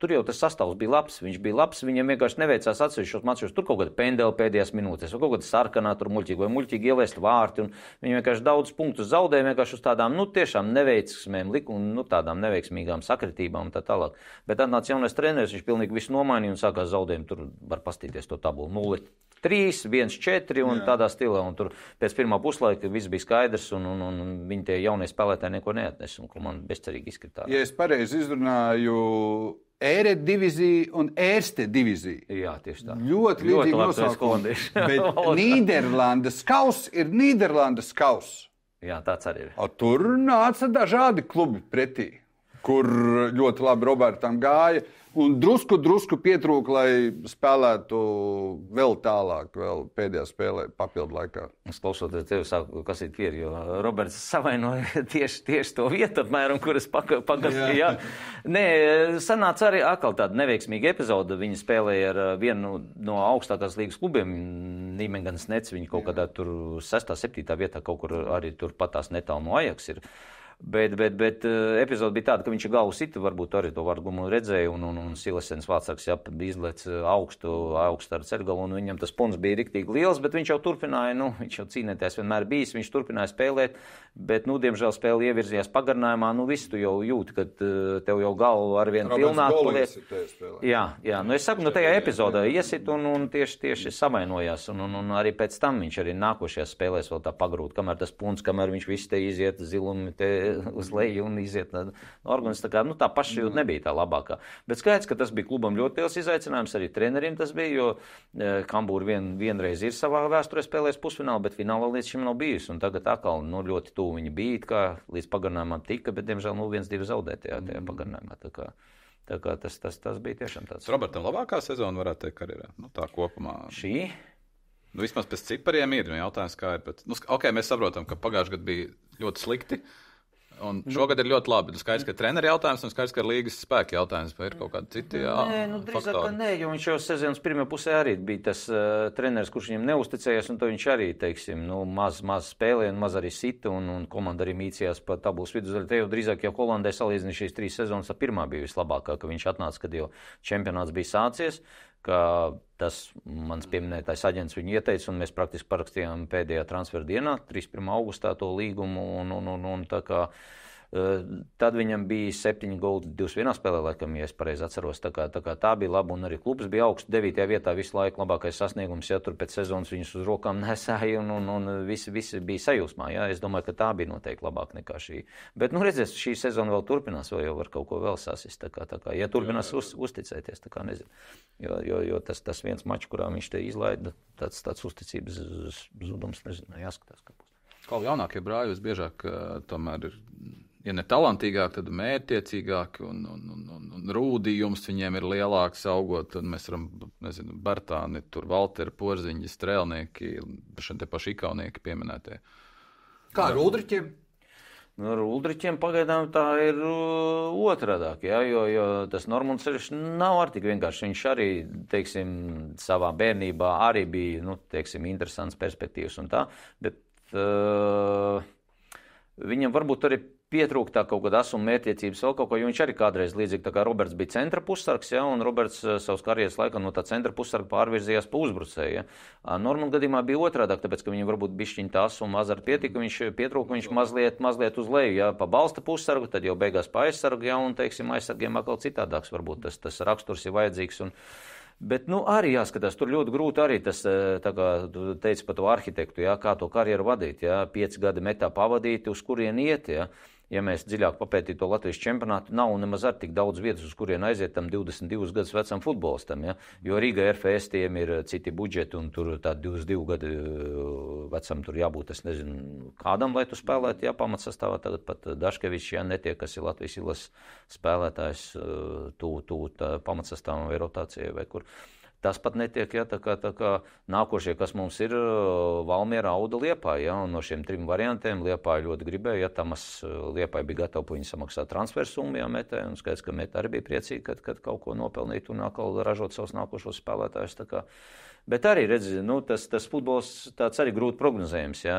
Tur jau tas sastāvs bija labs. Viņš bija labs, viņam vienkārši neveicās atsevišķos mačos. Tur kaut kāda pendela pēdējās minūtēs, vai kaut kāda sarkanā, tur muļķīgi vai muļķīgi ielaist vārti. un Viņi vienkārši daudz punktus zaudēja vienkārši uz tādām, nu, tiešām neveiksmēm, un nu, tādām neveiksmīgām sakritībām un tā tālāk. Bet atnāca jaunais treneris, viņš pilnīgi visu nomainīja un sākās zaudējumi. Tur var pastīties to tabulu 0. 3, 1, 4 un Jā. tādā stilā. Un tur pēc pirmā puslaika viss bija skaidrs, un, un, un viņi tie jaunie spēlētāji neko neatnesa. Un komanda bezcerīgi izkritās. Ja es pareizi izrunāju, Ēre divīzija un Ērste divīzija. Jā, tieši tā. Ļoti nosaukumi. holandieši. Bet Nīderlandes kaus ir Nīderlandes kaus. Jā, tāds arī ir. O, tur nāca dažādi klubi pretī, kur ļoti labi Robertam gāja. Un drusku, drusku pietrūka, lai spēlētu vēl tālāk, vēl pēdējā spēlē, papildu laikā. Es klausoties tevi, sāku, kas ir tie, jo Roberts savainoja tieši, tieši to vietu, apmēram, kuras pagājušajā. Jā. Nē, sanāca arī atkal tāda neveiksmīga epizode. Viņi spēlēja ar vienu no augstākās līgas klubiem, Nīmengans Nets, viņi kaut kādā tur 6. 7. vietā kaut kur arī tur patās netālu no Ajaks ir. Bet, bet, bet uh, epizode bija tāda, ka viņš galvu sita, varbūt arī to vargumu redzēja, un, un, un Silesens Vācāks izlec augstu, augstu ar ceļgalu, un viņam tas punkts bija riktīgi liels, bet viņš jau turpināja, nu, viņš jau cīnīties vienmēr bijis, viņš turpināja spēlēt, bet, nu, diemžēl spēle ievirzījās pagarinājumā, nu, viss tu jau jūti, ka uh, tev jau galva ar vien pilnāk paliek. Jā, jā, nu, es saku, nu, tajā epizodē iesit un, un tieši, tieši samainojās, un, un, un arī pēc tam viņš arī nākošajās spēlēs vēl tā pagrūt, kamēr tas punkts, kamēr viņš viss te iziet zilumi, te uz leju un iziet no organisma. Tā, kā, nu, tā pašsajūta mm. nebija tā labākā. Bet skaidrs, ka tas bija klubam ļoti liels izaicinājums. Arī trenerim tas bija, jo e, Kambūra vien, vienreiz ir savā vēsturē spēlējis pusfinālu, bet finālā līdz šim nav bijis. Un tagad atkal nu, ļoti tuvu viņi bija, kā līdz pagarinājumam tika, bet diemžēl nu, viens, divi zaudētajā tajā mm. pagarinājumā. Tā kā tas, tas, tas bija tiešām tāds. Robertam labākā sezona varētu teikt karjerā. Nu, tā kopumā. Šī? Nu, vismaz pēc cipariem ir jautājums, kā ir. Bet, nu, okay, mēs saprotam, ka pagājušajā gadā bija ļoti slikti. Un nu. šogad ir ļoti labi. Skaidrs, ka treneris jautājums un skaidrs, ka ir līgas spēka jautājums. Vai ir kaut kādi citi? Jā, nē, nu, drīzāk, ka nē, jo viņš jau sezonas pirmajā pusē arī bija tas uh, treneris, kurš viņam neusticējās, un to viņš arī, teiksim, nu, maz, maz spēlēja, un maz arī sita, un, un komanda arī mīcījās pa tabulas vidusdaļu. Te jau drīzāk, ja Holandē salīdzina šīs trīs sezonas, tad pirmā bija vislabākā, ka viņš atnāca, kad jau čempionāts bija sācies ka tas mans pieminētais aģents viņu ieteica, un mēs praktiski parakstījām pēdējā transfera dienā, 31. augustā, to līgumu. Un, un, un, un, Tad viņam bija septiņi goldi 21 spēlē, laikam, ja es pareizi atceros. Tā, kā, tā, kā tā bija laba, un arī klubs bija augsts 9. vietā visu laiku labākais sasniegums. Ja tur pēc sezonas viņus uz rokām nesēja, un, un, un visi, visi bija sajūsmā. Ja? Es domāju, ka tā bija noteikti labāka nekā šī. Bet, nu, redziet, šī sezona vēl turpinās, vai jau var kaut ko vēl sasist. Tā kā, tā kā, ja turpinās uz, uzticēties, tā kā nezinu. Jo, jo, jo tas, tas viens mačs, kurā viņš te izlaida, tāds, tāds uzticības zudums, nezinu, jāskatās, kā būs. Kā jaunākie brāļi visbiežāk tomēr ir ja ne talantīgāki, tad mērķiecīgāki un, un, un, un, un rūdījums viņiem ir lielāks augot. Tad mēs varam, nezinu, Bartāni, tur Valteri, Porziņi, Strēlnieki, šiem te paši ikaunieki pieminētie. Kā ar Uldriķiem? Nu, ar Uldriķiem pagaidām tā ir uh, otrādāk, ja, jo, jo tas Normons ceļš nav ar tik vienkārši. Viņš arī, teiksim, savā bērnībā arī bija, nu, teiksim, interesants perspektīvas un tā, bet uh, viņam varbūt arī pietrūkst kaut kāda asuma mērķiecības, vēl kaut ko, jo viņš arī kādreiz līdzīgi tā kā Roberts bija centra pussargs, ja, un Roberts eh, savas karjeras laikā no tā centra pussarga pārvirzījās pa uzbrucēju. Ja. Normāli gadījumā bija otrādāk, tāpēc, ka viņam varbūt bišķiņ tā asuma maz ar pietika, viņš pietrūka, viņš mazliet, mazliet uz leju, ja, pa balsta pussargu, tad jau beigās pa aizsargu, ja, un, teiksim, aizsargiem atkal citādāks varbūt tas, tas raksturs ir vajadzīgs. Un, Bet nu, arī jāskatās, tur ļoti grūti arī tas, eh, kā tu teici par to arhitektu, jā, kā to karjeru vadīt. Jā, pieci gadi metā pavadīti, uz kurien iet. Jā ja mēs dziļāk papētītu to Latvijas čempionātu, nav nemaz ar tik daudz vietas, uz kurien aiziet tam 22 gadus vecam futbolistam. Ja? Jo Rīga RFS tiem ir citi budžeti, un tur tā 22 gadu uh, vecam tur jābūt, es nezinu, kādam, lai tu spēlētu, ja pamatsastāvā tagad pat Daškevičs, ja netiek, kas ir Latvijas ilas spēlētājs, tuvu tū, pamatsastāvam vai rotācijai vai kur. Tas pat netiek, ja tā kā, tā kā nākošie, kas mums ir, Valmiera, Auda, Liepā, ja, un no šiem trim variantiem Liepā ļoti gribēja, ja Tamas Liepā bija gatava par viņu samaksāt transferu summu, ja metē, un skaidrs, ka metē arī bija priecīgi, kad, kad kaut ko nopelnīt un atkal ražot savus nākošos spēlētājus. Bet arī, redziet, nu, tas, tas futbols arī grūti prognozējams. Ja?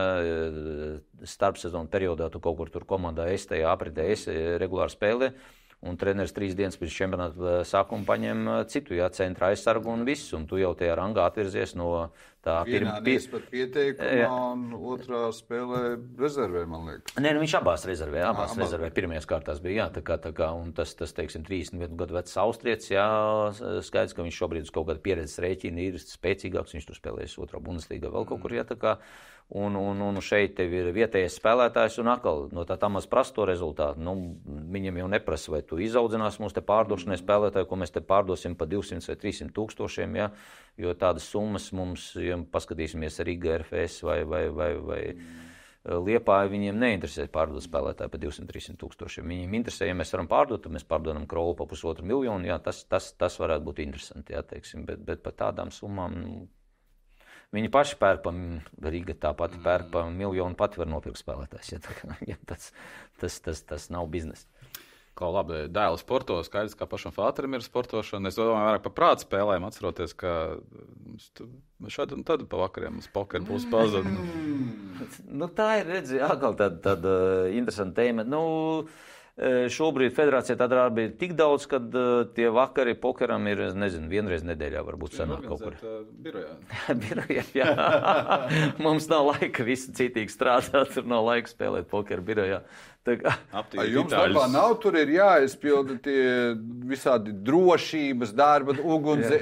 Starpsezonu periodā tu kaut kur tur komandā esi, tajā apritē esi regulāri spēlē. Un treneris trīs dienas pirms čempionāta sākuma paņem eh, citu, jā, centra aizsargu un viss. Un tu jau tajā rangā atvirzies no tā pirmā pie... pat pieteikumā, un otrā spēlē rezervē, man liekas. Nē, nu viņš abās rezervē, abās Ā, rezervē. Pirmajās kārtās bija, jā, tā kā, tā kā, un tas, tas teiksim, 31 gadu vecs austrietis, jā, skaidrs, ka viņš šobrīd uz kaut kādu pieredzes rēķinu ir spēcīgāks, viņš tur spēlēs otrā Bundeslīgā vēl kaut kur, jā, tā kā. Un, un, un šeit tev ir vietējais spēlētājs, un atkal no tā tam maz prasa to rezultātu. Nu, viņam jau neprasa, vai tu izaudzinās mums te pārdošanai spēlētāju, ko mēs te pārdosim pa 200 vai 300 tūkstošiem. Ja? Jo tādas summas mums, ja paskatīsimies Rīgā, RFS vai, vai, vai, vai Liepā viņiem neinteresē pārdot spēlētāju par 200-300 tūkstošiem. Viņiem interesē, ja mēs varam pārdot, tad mēs pārdodam krolu par pusotru miljonu. Jā, tas, tas, tas varētu būt interesanti, jā, teiksim, bet, bet par tādām summām. Nu, Viņi paši pērk par Rīgā, tāpat pērk par miljonu, pat var nopirkt spēlētājs. Ja, tā, ja, tas, tas, tas, tas nav biznesa. Kā labi, dēls sporto, skaidrs, ka pašam Fāterim ir sportošana. Es domāju, vairāk par prāta spēlēm, atceroties, ka šādi un tad pa vakariem uz pokeru būs pazudis. nu, tā ir, redzi, atkal tāda, tāda interesanta tēma. Nu, Šobrīd federācijā tādā bija tik daudz, ka uh, tie vakari pokeram ir, nezinu, vienreiz nedēļā varbūt sanāk kaut kur. Uh, birojā. birojā, jā. Mums nav laika visi citīgi strādāt, tur nav laika spēlēt pokeru birojā. Kā... Jums darbā nav, tur ir jāizpilda tie visādi drošības darba, uguns. Jā.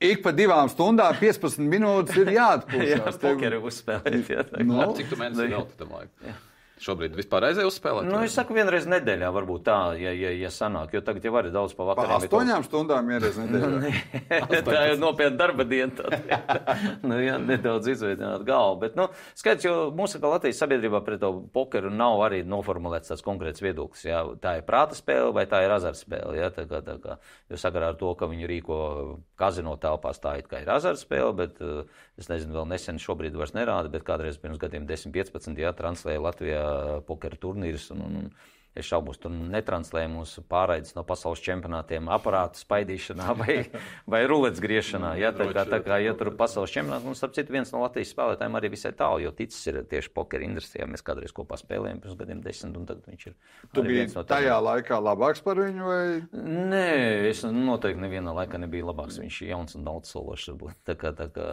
Ik pa divām stundām, 15 minūtes ir jāatpūšas. jā, pokeru uzspēlēt. Jā, no. Nu. Cik tu mēnesi nu, veltīji tam laikam? Šobrīd vispār aizēju uzspēlēt? Nu, es saku, vienreiz nedēļā, varbūt tā, ja, ja, ja sanāk, jo tagad jau var daudz pa vakariem. Pa astoņām stundām vienreiz nedēļā. tā ir nopietna darba diena. Tad, nu, jā, nedaudz izveidināt galvu. Bet, nu, skaidrs, jo mūsu kā Latvijas sabiedrībā pret to pokeru nav arī noformulēts tāds konkrēts viedoklis. Jā. Tā ir prāta spēle vai tā ir azartspēle. Jā, tā kā, tā kā, jo sakarā ar to, ka viņi rīko kazino telpās, tā it kā ir azartspēle, bet es nezinu, vēl nesen šobrīd vairs nerāda, bet kādreiz pirms gadiem 10, 15, jā, translēja Latvijā poker turnīrus. Un, un, Es šaubos, tur netranslē mūsu pārraides no pasaules čempionātiem, aparātu spaidīšanā vai, vai ruletes griešanā. Ja, tā kā, tā kā ja tur pasaules čempionāts, mums, ap citu, viens no Latvijas spēlētājiem arī visai tālu, jo ticis ir tieši poker industrijā. Mēs kādreiz kopā spēlējām pirms gadiem desmit, un tagad viņš ir. Tu biji no tajā laikā labāks par viņu? Vai? Nē, es noteikti nevienā laikā nebiju labāks. Viņš ir jauns un daudz sološs. Tā kā, tā kā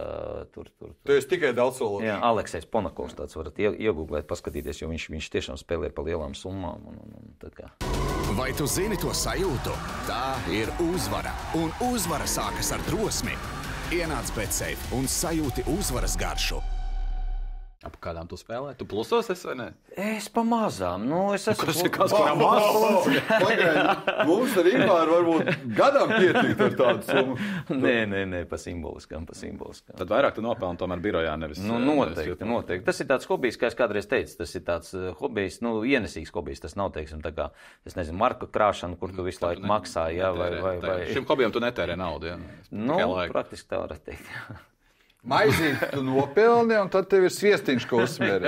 tur, tur, tur. Tu esi tikai daudz sološs. Jā, Aleksējs Ponakovs tāds varat iegūglēt, paskatīties, jo viņš, viņš tiešām spēlē pa lielām summām. Un, Vai tu zini to sajūtu? Tā ir uzvara, un uzvara sākas ar drosmi. Ienāc pēc sevis un sajūti uzvaras garšu. Ap kādām tu spēlē? Tu plusos esi vai ne? Es pamazām. Nu, es esmu tas kāds, kurām mazs. Mums ar Ingūru varbūt gadam pietikt ar tādu summu. nē, nē, nē, pa simboliskam, pa simboliskam. Tad vairāk tu nopelni tomēr birojā nevis. Nu, noteikti, nevis noteikti. Tas ir tāds hobijs, kā es kādreiz teicu. Tas ir tāds hobijs, nu, ienesīgs hobijs. Tas nav, teiksim, tā kā, es nezinu, marka krāšana, kur tu visu laiku maksā, jā, vai, vai, vai. Šim hobijam tu netērē naudu, jā. Nu, praktiski tā varētu teikt. Maizīt, tu nopelni, un tad tev ir sviestiņš, ko uzsvērt.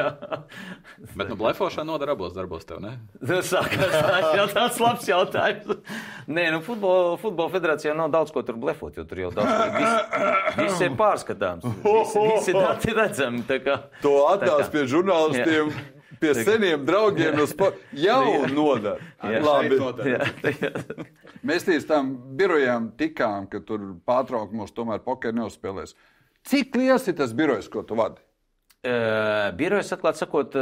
Bet nu, blefošana nodara abos darbos, tev ne? Sākās jau tāds labs jautājums. Nē, nu, futbola, futbola federācijā nav daudz ko tur blefot, jo tur jau daudz ko viss, viss ir pārskatāms. Visi, visi dati redzami. Kā, to atnāc pie žurnālistiem. Jā pie seniem draugiem no sporta. Jau nodara. Labi. Mēs līdz tam birojām tikām, ka tur pārtraukumos tomēr pokeru neuzspēlēs. Cik liels ir tas birojs, ko tu vadi? Birojas, atklāti sakot,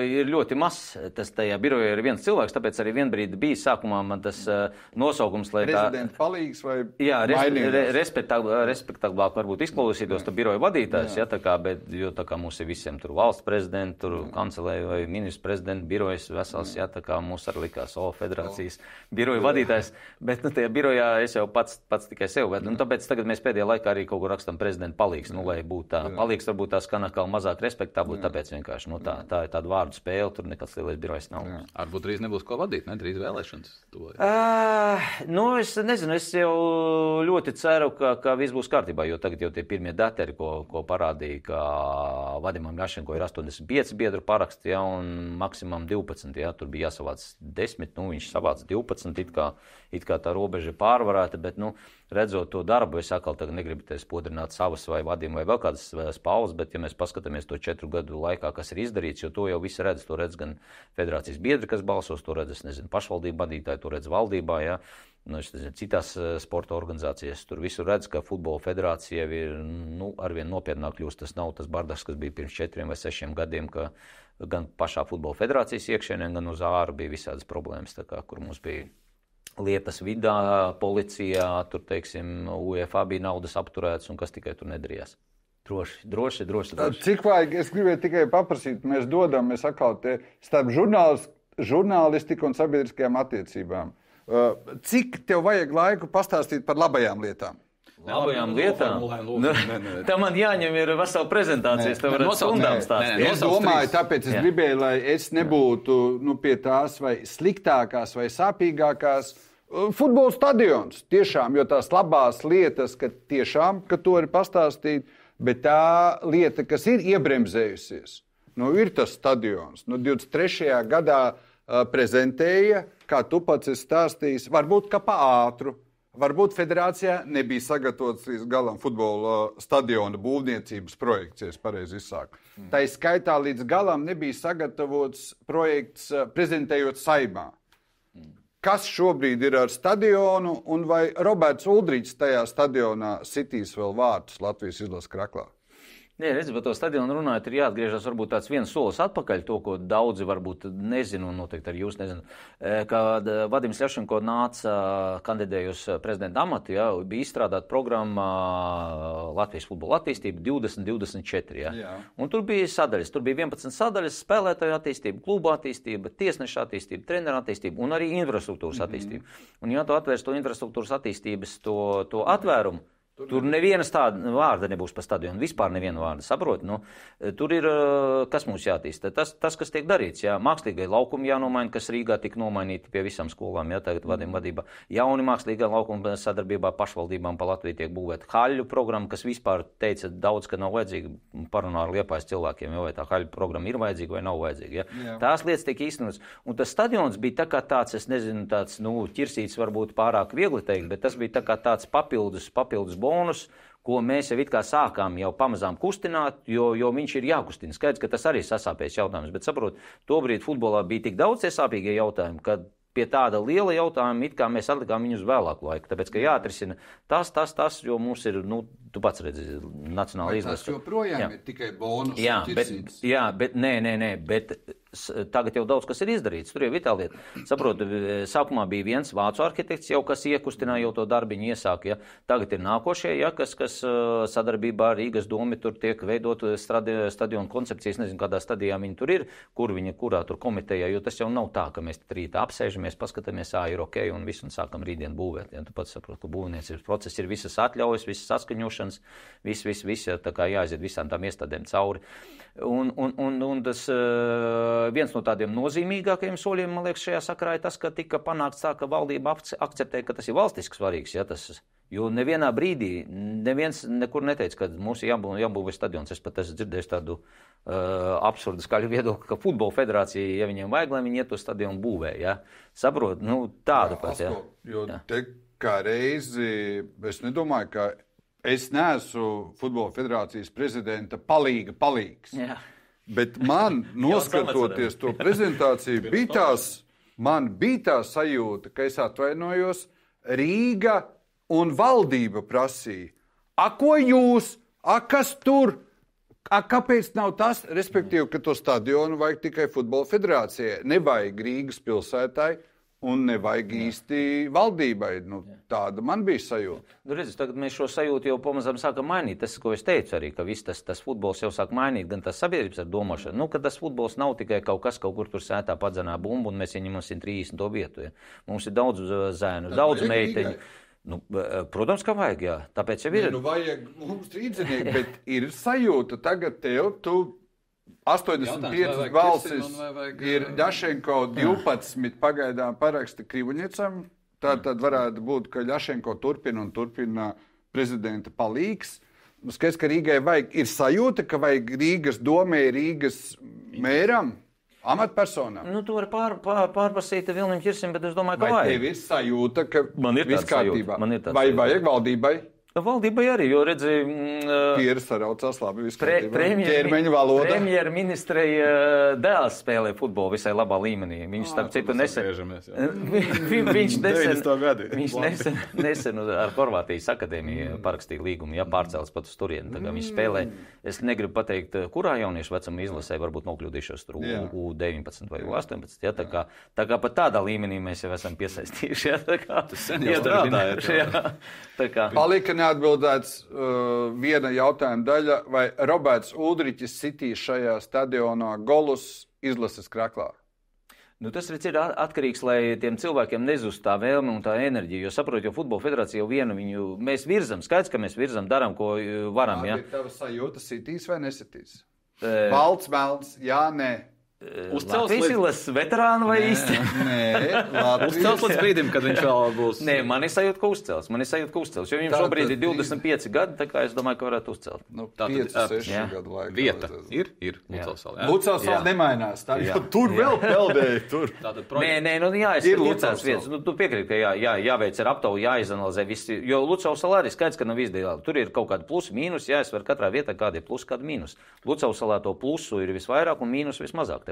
ir ļoti mazs. Tas tajā birojā ir viens cilvēks, tāpēc arī vienbrīd bija sākumā tas nosaukums, lai tā. Prezidents palīgs vai? Jā, re, respektablāk, varbūt izklausītos, tā biroja vadītājs, jā. jā, tā kā, bet, jo tā kā mums ir visiem tur valsts prezidenti, tur kancelēja vai ministrs prezidenta birojas vesels, jā, tā kā mums arī likās, o, federācijas biroja vadītājs, bet, nu, tajā birojā es jau pats, pats tikai sev, bet, nu, tāpēc tagad mēs pēdējā laikā arī kaut ko rakstam prezidenta palīgs, nu, lai būtu tā, palīgs varbūt tā skan atkal mazāk mazāk respektabli. Tāpēc vienkārši nu, tā, tā ir tāda vārdu spēle, tur nekas lielais birojs nav. Jā. Varbūt drīz nebūs ko vadīt, ne drīz vēlēšanas. Uh, nu, es nezinu, es jau ļoti ceru, ka, ka viss būs kārtībā, jo tagad jau tie pirmie dateri, ko, ko parādīja, ka Vadimam Jašenko ir 85 biedru paraksti, ja, un maksimum 12, ja, tur bija jāsavāc 10, nu, viņš savāc 12, it kā, it kā tā robeža pārvarēta, bet, nu, redzot to darbu, es atkal negribu te spodrināt savas vai vadījumu vai vēl kādas spāles, bet, ja mēs paskatāmies to četru gadu laikā, kas ir izdarīts, jo to jau visi redz, to redz gan federācijas biedri, kas balsos, to redz, nezinu, pašvaldību vadītāji, to redz valdībā, jā. Nu, es nezinu, citās sporta organizācijās tur visur redz, ka futbola federācija ir nu, arvien nopietnāk kļūst. Tas nav tas bardaks, kas bija pirms četriem vai sešiem gadiem, ka gan pašā futbola federācijas iekšienē, gan uz ārā bija visādas problēmas, kā, kur mums bija lietas vidā, policijā, tur, teiksim, UEFA bija naudas apturēts un kas tikai tur nedarījās. Droši, droši, droši. droši. Cik vajag, es gribēju tikai paprasīt, mēs dodam, mēs atkal te starp žurnālistiku un sabiedriskajām attiecībām. Cik tev vajag laiku pastāstīt par labajām lietām? Labajām labi, lietām. noformulē, lūdzu. Nu. Tam man jāņem ir vesela prezentācija. Es tev varu stundām stāstīt. Es domāju, tāpēc es Jā. gribēju, lai es nebūtu nu, pie tās vai sliktākās vai sāpīgākās. Uh, Futbola stadions tiešām, jo tās labās lietas, ka tiešām, ka to ir pastāstīt, bet tā lieta, kas ir iebremzējusies, nu, ir tas stadions. Nu, 23. gadā uh, prezentēja, kā tu pats esi stāstījis, varbūt kā pa ātru. Varbūt federācijā nebija sagatavots līdz galam futbola stadiona būvniecības projekts, ja es pareizi izsāku. Mm. Tā izskaitā līdz galam nebija sagatavots projekts eh, prezentējot saimā. Kas šobrīd ir ar stadionu, un vai Roberts Uldrichs tajā stadionā sitīs vēl vārtus Latvijas izlases kraklā? Nē, redziet, par to stadionu runājot, ir jāatgriežas varbūt tāds viens solis atpakaļ, to, ko daudzi varbūt nezina, un noteikti arī jūs nezināt. Eh, Kad eh, Vadims Ļašenko nāca kandidēja uz prezidenta amatu, ja, bija izstrādāta programma eh, Latvijas futbola attīstība 2024. Ja. Jā. Un tur bija sadaļas, tur bija 11 sadaļas, spēlētāju attīstība, klubu attīstība, tiesneša attīstība, treneru attīstība un arī infrastruktūras attīstība. Un, ja tu atvērsi to infrastruktūras attīstības to, to atvērumu, Tur nevienas tāda vārda nebūs par stadionu. Vispār neviena vārda. Saprot, nu, tur ir eh, kas mums jātīsta. Tas, tas, kas tiek darīts, jā, mākslīgai laukumi jānomaina, kas Rīgā tika nomainīti pie visām skolām, jā, tagad vadiem vadībā. Jauni mākslīgā laukuma sadarbībā pašvaldībām pa Latviju tiek būvēta haļu programma, kas vispār teica daudz, ka nav vajadzīga. Parunā ar liepājas cilvēkiem, jo vai tā haļu programma ir vajadzīga vai nav vajadzīga. Jā. Jā. Tās lietas tiek īstenotas. Un tas stadions bija tā kā tāds, es nezinu, tāds, nu, ķirsīts varbūt pārāk viegli teikt, bet tas bija tā kā tāds papildus, papildus bonus, ko mēs jau it kā sākām jau pamazām kustināt, jo, jo viņš ir jākustina. Skaidrs, ka tas arī ir sasāpējis jautājums, bet saprot, tobrīd futbolā bija tik daudz tie sāpīgie jautājumi, ka pie tāda liela jautājuma it kā mēs atlikām viņu uz vēlāku laiku. Tāpēc, ka jāatrisina tas, tas, tas, jo mums ir, nu, tu pats redzi, nacionāla Tas izlase. joprojām Jā. ir tikai bonus. Jā, bet, jā, bet nē, nē, nē, bet tagad jau daudz kas ir izdarīts. Tur jau ir tā lieta. Saprotu, v- sākumā bija viens vācu arhitekts, jau, kas iekustināja jau to darbiņu, iesāka. Ja. Tagad ir nākošie, ja, kas, kas ā, sadarbībā ar Rīgas domu tur tiek veidot stradi- stadionu koncepcijas. Nezinu, kādā stadijā viņi tur ir, kur viņa, kurā tur komitejā, jo tas jau nav tā, ka mēs rītā apsēžamies, paskatāmies, ā, ir ok, un viss, un sākam rītdien būvēt. Ja. Tu pats saproti, ka būvniecības process ir visas atļaujas, visas saskaņošanas, viss, viss, viss, tā kā jāaiziet visām tām iestādēm cauri. Un, un, un, un tas uh, viens no tādiem nozīmīgākajiem soļiem, man liekas, šajā sakarā ir tas, ka tika panākts tā, ka valdība akce- akceptē, ka tas ir valstiski svarīgs. Ja, tas, jo nevienā brīdī neviens nekur neteica, ka mums ir jābūvē, jābūvē stadions. Es pat esmu dzirdējis tādu uh, absurdu skaļu viedokli, ka futbola federācija, ja viņiem vajag, lai viņi iet uz stadionu būvē. Ja. Saprot, nu, tādu pat. Ja. Jo Jā. te kā reizi es nedomāju, ka es neesmu Futbola federācijas prezidenta palīga palīgs. Jā. Bet man, noskatoties to prezentāciju, bija tās, man bija tā sajūta, ka es atvainojos, Rīga un valdība prasīja, a, ko jūs, a, kas tur, a, kāpēc nav tas, respektīvi, ka to stadionu vajag tikai futbola federācijai, nevajag Rīgas pilsētai. Un nevajag īsti valdībai. Nu, tāda man bija sajūta. Nu, redz, tagad mēs šo sajūtu jau pamazām sākam mainīt. Tas, ko es teicu, arī ka viss tas, tas futbols jau sāk mainīt, gan tas sabiedrības ar domāšanu. Nu, ka tas futbols nav tikai kaut kas, kaut kur tur sētā padzenā bumbu, un mēs ieņemam 130 vietu. Ja. Mums ir daudz uh, zēnu, Tad daudz meiteņu. Rīgai. Nu, uh, protams, ka vajag, jā. Tāpēc jau ir. Nu, vajag mums rīznieki, bet ir sajūta, tagad tev tu 85 Jautājums, vai vajag balsis vajag, ir ā, Dašenko 12 pagaidām paraksti Krivuņicam. Tā tad varētu būt, ka Dašenko turpina un turpina prezidenta palīgs. Skaidrs, ka Rīgai vajag, ir sajūta, ka vajag Rīgas domē, Rīgas mēram, amatpersonām. Nu, tu vari pār, pār, pārprasīt Vilniņu ķirsim, bet es domāju, ka Vai vajag. tev ir sajūta, ka Man ir viss kārtībā? man ir Vai sajūta. vajag valdībai? Valdībai arī, jo redzi, mm, uh, Pieris saraucās labi, viss Pre. Premjerministrei uh, dēls spēlē futbolu visai labā līmenī. Viņš, starp citu, nesen. Vi- viņš nesen, 90. gadi. viņš nesen, nesen ar Horvātijas akadēmiju parakstīja līgumu, ja pārcēlis pat uz turieni. Kā Viņš spēlē, es negribu pateikt, kurā jauniešu vecuma izlasē, varbūt nokļūdīšos tur Jā. U- U19 vai U18. Ja, tā, kā, tā kā pat tādā līmenī mēs jau esam piesaistījuši. Ja, tā kā sen jau strādājat, iedarbinājuši, jā. Tā neatbildēts uh, viena jautājuma daļa, vai Roberts Udrichs sitīs šajā stadionā golus izlases kraklā. Nu, tas ir atkarīgs, lai tiem cilvēkiem nezust tā vēlme un tā enerģija. Jo saprotu, jo futbola federācija jau vienu viņu mēs virzam. Skaidrs, ka mēs virzam, darām, ko varam. Ja? Kāda ir tava sajūta, sitīs vai nesitīs? Eh, Balts, melns, jā, nē. Uzcels līdz- veterānu vai īsti? Nē, Uzcels līdz brīdim, kad viņš vēl būs. Nē, man ir sajūta, ka uzcels. Man ir sajūta, ka uzcels. Jo viņam Tā šobrīd ir 25 gadi, tā kā es domāju, ka varētu uzcelt. Nu, Tā tad, 5, ā, 6 jā. gadu laikā. Vieta ir, ir Jā. vēl nemainās. Tā, Jā. jā. Tur vēl peldēja. Tur. Tātad Nē, projekts. nē, nu, jā, es Ir ir Lucavs Lucavs vietas. Nu, tu piekrīti, ka jā, jā, jāveic ar aptauju, jāizanalizē visi. Jo Lucavs salā arī skaidrs, ka nav izdevīgi. Tur ir kaut kāda plusa, mīnus, jāizsver katrā vietā, kāda ir plusa, kāda mīnus. Lucavs salā to plusu ir visvairāk un mīnus vismazāk.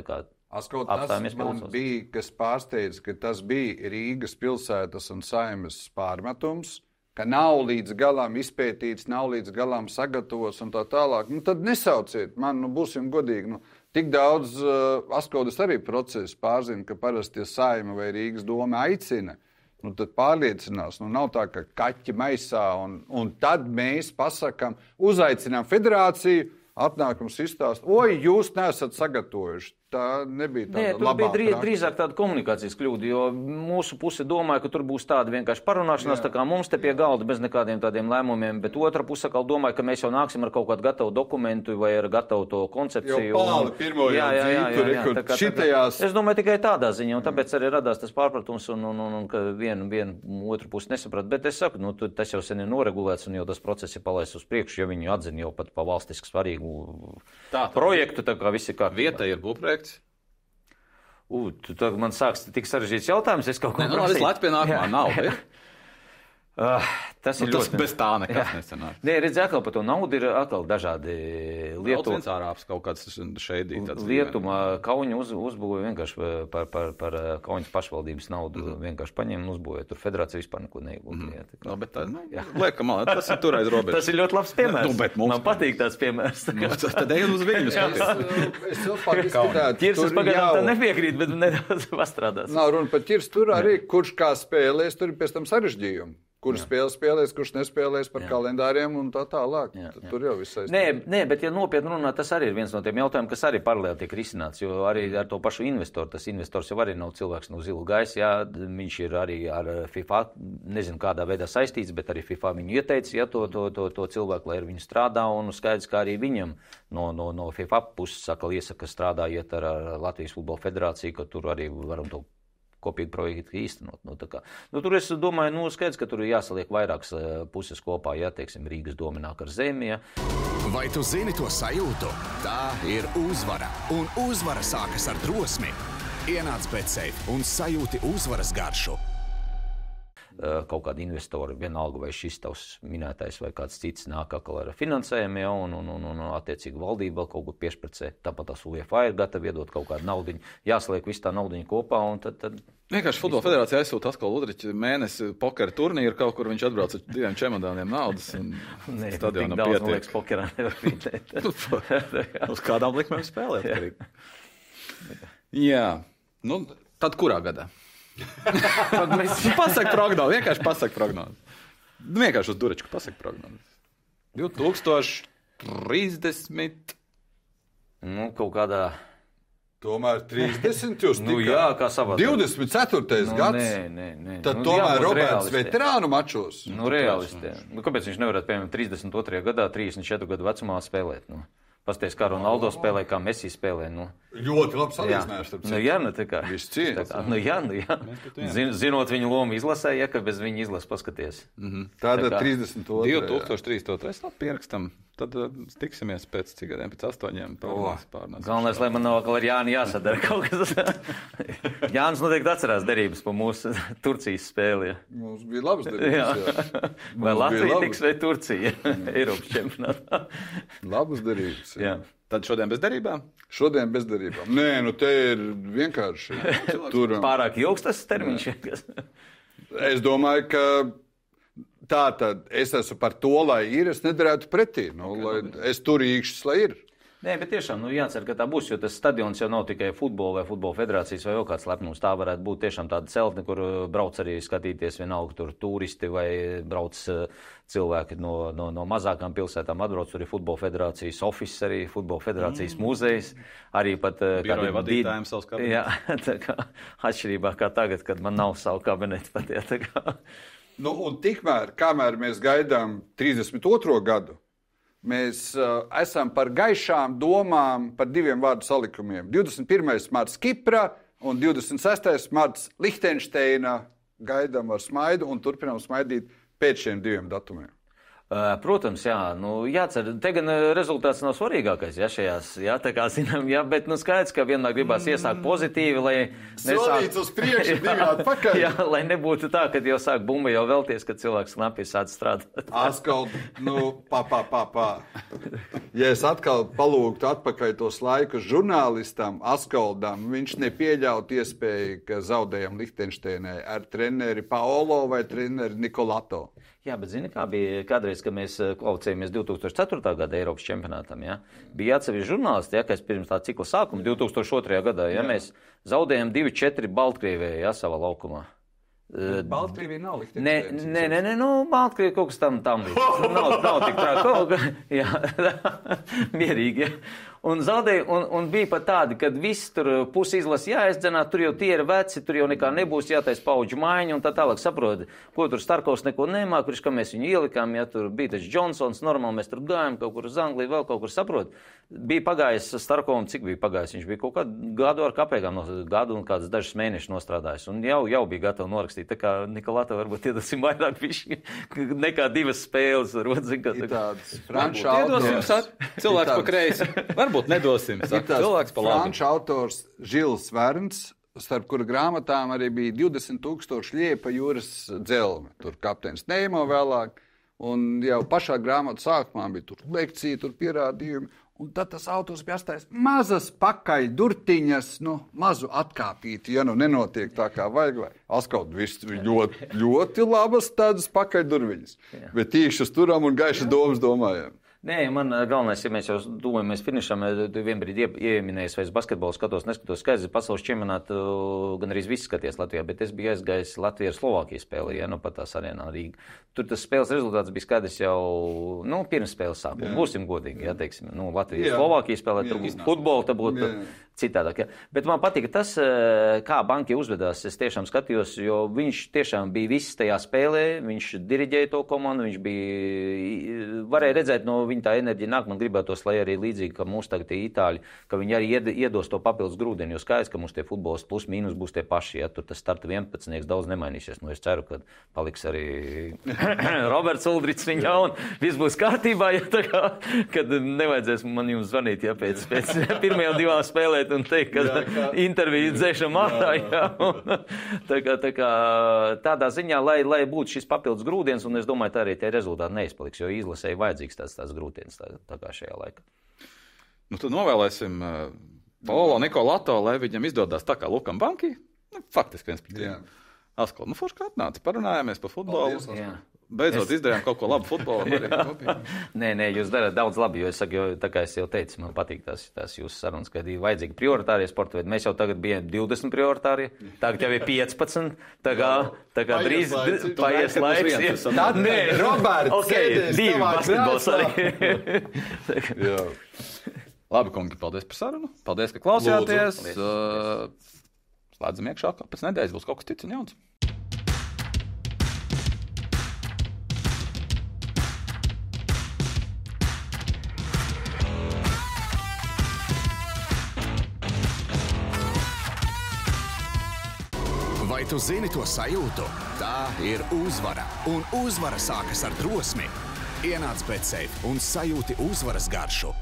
Askot, tas man bija, kas pārsteidz, ka tas bija Rīgas pilsētas un saimes pārmetums, ka nav līdz galam izpētīts, nav līdz galam sagatavots un tā tālāk. Nu, tad nesauciet man, nu, būsim godīgi. Nu, tik daudz uh, Askodas arī procesu pārzina, ka parasti saima vai Rīgas doma aicina. Nu, tad pārliecinās, nu nav tā, ka kaķi maisā, un, un tad mēs pasakām, uzaicinām federāciju, atnāk mums izstāst, oi, jūs nesat sagatavojuši. Tā nebija tāda Nē, labā bija drīz, prakse. drīzāk tāda komunikācijas kļūda, jo mūsu puse domāja, ka tur būs tāda vienkārši parunāšanās, tā kā mums te pie galda bez nekādiem tādiem lēmumiem, bet otra puse atkal domāja, ka mēs jau nāksim ar kaut kādu gatavu dokumentu vai ar gatavu to koncepciju. Jau pāli pirmo jā, jā, jā, jā, jā, kur tā kā- tā kā- šitajās- Es domāju tikai tādā ziņā, un tāpēc arī radās tas pārpratums, un, un, un, un ka vienu, vienu otru pusi nesaprat. Bet es saku, nu, tu- tas jau sen ir noregulēts, un jau tas process ir palaists uz priekšu, jo viņi atzina jau pat pa valstiski svarīgu Tā, tad projektu, tā kā viss ir kārtībā. Vieta ir būvprojekts. U, tu, man sāks tik sarežģīts jautājums. Es kaut ko Nē, nu, pie nākamā. Nav. ir? Uh, tas Nu, ir tas ļoti bez tā nekas Jā. nesanāk. Nē, redziet, atkal par to naudu ir atkal dažādi Lietu ārāps kaut kāds šeit ir. Lietumā Kauņa uz, uzbūvēja vienkārši par, par, par Kauņas pašvaldības naudu. Mm. Vienkārši paņēma un uzbūvēja. Tur federācija vispār neko neieguldīja. Mm. No, bet tā, nu, liekam, malā, tas ir tur aiz robežas. Tas ir ļoti labs piemērs. Nu, bet mums- Man patīk tāds piemērs. Nu, tad- Tad ejam uz viņu. Es jau pārspēju, Ķirsas pagaidām tā nepiekrīt, bet nedaudz pastrādās. Nav runa par ķirs. Tur arī kurš kā spēlēs, tur ir pēc tam sarežģījumi. Kurš spēlēs, spēlēs, kurš nespēlēs par jā. kalendāriem un tā tālāk. Jā, jā. Tur jau viss saistīts. Nē, nē, bet, ja nopietni runā, tas arī ir viens no tiem jautājumiem, kas arī paralēli tiek risināts. Jo arī ar to pašu investoru, tas investors jau arī nav cilvēks no zila gaisa. Jā, viņš ir arī ar FIFA, nezinu, kādā veidā saistīts, bet arī FIFA viņu ieteica, ja to, to, to, to cilvēku, lai ar viņu strādā. Un skaidrs, ka arī viņam no, no, no FIFA puses saka, iesaka strādājiet ar, ar Latvijas Futbola Federāciju, ka tur arī varam to kopīgi projektu īstenot. Nu, kā, nu, tur es domāju, nu, skaidrs, ka tur ir jāsaliek vairākas eh, puses kopā, ja teiksim, Rīgas doma nāk ar zemi. Ja. Vai tu zini to sajūtu? Tā ir uzvara, un uzvara sākas ar drosmi. Ienāc pēc sevis un sajūti uzvaras garšu. Eh, kaut kādi investori, vienalga vai šis tavs minētais vai kāds cits nāk atkal ar finansējumu, ja, un, un, un, un attiecīgi valdība vēl kaut ko piešpricē. Tāpat tas UFA ir gatava iedot kaut kādu naudu, jāsaliek viss tā naudiņa kopā, un tad, tad Vienkārši Futbola federācija aizsūta atkal Udriča mēnesi pokeru turnīru, kaut kur viņš atbrauc ar diviem čemodāniem naudas. Nē, tik Stadionam daudz, pietiek. liekas, pokerā nevar rītēt. Uz kādām likmēm spēlēt? atkarīgi. Jā, nu, tad kurā gadā? Mēs Nu, Pasaka prognozi, vienkārši pasaka prognozi. Nu, vienkārši uz durečku pasaka prognozi. 2030. nu, kaut kādā. Tomēr 30 jūs Nu, tikā. jā, kā savā 24. Nu, gads. nē, nē, nē. Tad nu, tomēr jābūt Roberts realistiem. veterānu mačos. Nu, realistiem. Nu, kāpēc viņš nevarētu, piemēram, 32. gadā, 34 gadu vecumā spēlēt? Nu? Pasties, kā Ronaldo spēlē, kā Messi spēlē. Nu. Ļoti labi salīdzinājums. nu, jā, nu, tā kā. Viss cieņas. Tā kā, nu, jā, nu, jā. Zin, zinot viņu lomu izlasē, ja ka bez viņa izlases paskaties. Tāda tā kā 32. jā. 2003. labi pierakstam. Tad uh, tiksimies pēc cik gadiem, pēc astoņiem. Galvenais, lai man nav vēl ar Jāni jāsadara kaut kas. Jānis noteikti atcerās derības par mūsu Turcijas spēli. Ja. Mums bija labs Jā. derības. jā. Vai Latvija tiks vai Turcija Eiropas čempionātā? Labas derības. jā. Jā. Tad šodien bez derībām. Šodien bezdarībām. Nē, nu te ir vienkārši. Tur, Pārāk ilgs tas termiņš. kas- es domāju, ka tā tad es esmu par to, lai ir. Es nedarētu pretī. Nu, lai es tur īkšķis, lai ir. Nē, bet tiešām nu, jācer, ka tā būs, jo tas stadions jau nav tikai futbola vai futbola federācijas vai vēl kāds lepnums. Tā varētu būt tiešām tāda celtne, kur uh, brauc arī skatīties vienalga tur turisti vai brauc uh, cilvēki no, no, no mazākām pilsētām. Atbrauc arī futbola federācijas office, arī futbola federācijas mm. muzejs. Arī pat uh, kādā vadītājiem savs kabinets. Jā, tā kā atšķirībā kā tagad, kad man nav savu kabinetu pat, jā, tā kā. Nu, un tikmēr, kamēr mēs gaidām 32. gadu, Mēs uh, esam par gaišām domām, par diviem vārdu salikumiem. 21. marts Kipra un 26. marts Lihtensteina gaidām ar smaidu un turpinām smaidīt pēc šiem diviem datumiem. Protams, jā, nu, jācer, te gan rezultāts nav svarīgākais, ja šajās, jā, tā kā zinām, jā, bet, nu, skaidrs, ka vienmēr gribās iesākt pozitīvi, lai nesāk... uz priekšu, divi atpakaļ. jā, lai nebūtu tā, ka jau sāk bumba jau vēlties, kad cilvēks knapi sāc strādāt. Atkal, nu, pā, pā, pā, pā. Ja es atkal palūgtu atpakaļ tos laikus žurnālistam, Askaldam, viņš nepieļaut iespēju, ka zaudējam Lihtenšteinai ar treneri Paolo vai treneri Nikolato. Jā, bet zini, kā bija kādreiz, kad mēs eh, kvalificējāmies 2004. gada Eiropas čempionātam. Ja? Bija atsevišķi žurnālisti, ja, kas pirms tā cikla sākuma 2002. gadā ja, mēs zaudējām 2-4 Baltkrievijā ja, savā laukumā. Baltkrievija nav likta. Nē, nē, nē, nē, nu, Baltkrievija kaut kas tam tam bija. nav, nav tik traki. Jā, mierīgi. Ja. Un, zaudēja, un, un bija pat tādi, kad viss tur pusi izlasa jāizdzenā, tur jau tie ir veci, tur jau nekā nebūs, jātais paudžu maiņa un tā tālāk saproti, ko tur Starkovs neko nemāk, kurš kā mēs viņu ielikām, ja tur bija tas Džonsons, normāli mēs tur gājām kaut kur uz Angliju, vēl kaut kur saprot. Bija pagājis Starkovam, cik bija pagājis, viņš bija kaut kādu gadu ar kapēkām, no gadu un kādus dažus mēnešus nostrādājis, un jau, jau bija gatavs norakstīt, tā kā Nikolāta varbūt iedosim vairāk pišķi, nekā divas spēles, varbūt, zin, kā tā. Tāds franču autors. Cilvēks pa kreisi. Varbūt nedosim. Cilvēks pa labi. Franču autors Žils Verns, starp kura grāmatām arī bija 20 tūkstoši liepa jūras dzelme. Tur kapteinis Neimo vēlāk. Un jau pašā grāmatas sākumā bija tur lekcija, tur pierādījumi. Un tad tas autors bija atstājis mazas pakaļ durtiņas, nu, mazu atkāpīti, ja nu nenotiek tā kā vajag. Vai. Askaut viss ļoti, ļoti labas tādas pakaļ durviņas. Bet tīšas turam un gaišas domas domājam. Nē, man galvenais, ja mēs jau domājam, mēs finišam, vienbrīd ieminējis, vai es basketbolu skatos, neskatos skaidrs, pasaules čempionātu gan arī viss skaties Latvijā, bet es biju aizgājis Latvijas Slovākijas spēlē, ja nu pat tās arēnā Rīga. Tur tas spēles rezultāts bija skaidrs jau, nu, pirms spēles sākuma. Būsim godīgi, ja teiksim, nu, Latvijas Slovākijas spēlē, tur futbolu, tad būtu citādāk. Ja. Bet man patika tas, eh, kā banki uzvedās. Es tiešām skatījos, jo viņš tiešām bija viss tajā spēlē, viņš diriģēja to komandu, viņš bija, varēja redzēt no viņa tā enerģija nāk. Man gribētos, lai arī līdzīgi, ka mūsu tagad ir itāļi, ka viņi arī iedos to papildus grūdienu, jo skaidrs, ka mums tie futbolisti plus mīnus būs tie paši. Ja tur tas starta 11. daudz nemainīsies. Nu, es ceru, ka paliks arī Roberts Uldrits viņa un viss būs kārtībā, ja tā kā, kad nevajadzēs man jums zvanīt, ja pēc, pēc pirmajām divām spēlēm stāvēt un teikt, ka jā, kā... interviju dzēšam ārā. Jā, un, tā kā, tā kā, tādā ziņā, lai, lai būtu šis papildus grūdienis, un es domāju, tā arī tie rezultāti neizpaliks, jo izlasēji vajadzīgs tāds, tāds grūdienis tā, tā kā šajā laikā. Nu, tad novēlēsim uh, Polo Nikolato, lai viņam izdodas tā kā Lukam Banki. Nu, faktiski viens pret vienu. Askol, nu, forši kā atnāca, parunājāmies par futbolu. Paldies, Beidzot, es... izdarījām kaut ko labu futbolam. nē, nē, jūs darāt daudz labi. Jo es, saku, jo, tā kā es jau teicu, man patīk tās, tās jūsu sarunas, kad ir vajadzīgi prioritārie sporta veidi. Mēs jau tagad bijām 20 prioritārie, tagad jau ir 15. Tā kā, tā kā drīz paies laiks. Tad nē, Roberts, ok, divi basketbols arī. Labi, kungi, paldies par sarunu. Paldies, ka klausījāties. Slēdzam iekšā, ka pēc nedēļas būs kaut kas cits un jauns. Tu zini to sajūtu? Tā ir uzvara, un uzvara sākas ar drosmi. Ienāc pēc sevis un sajūti uzvaras garšu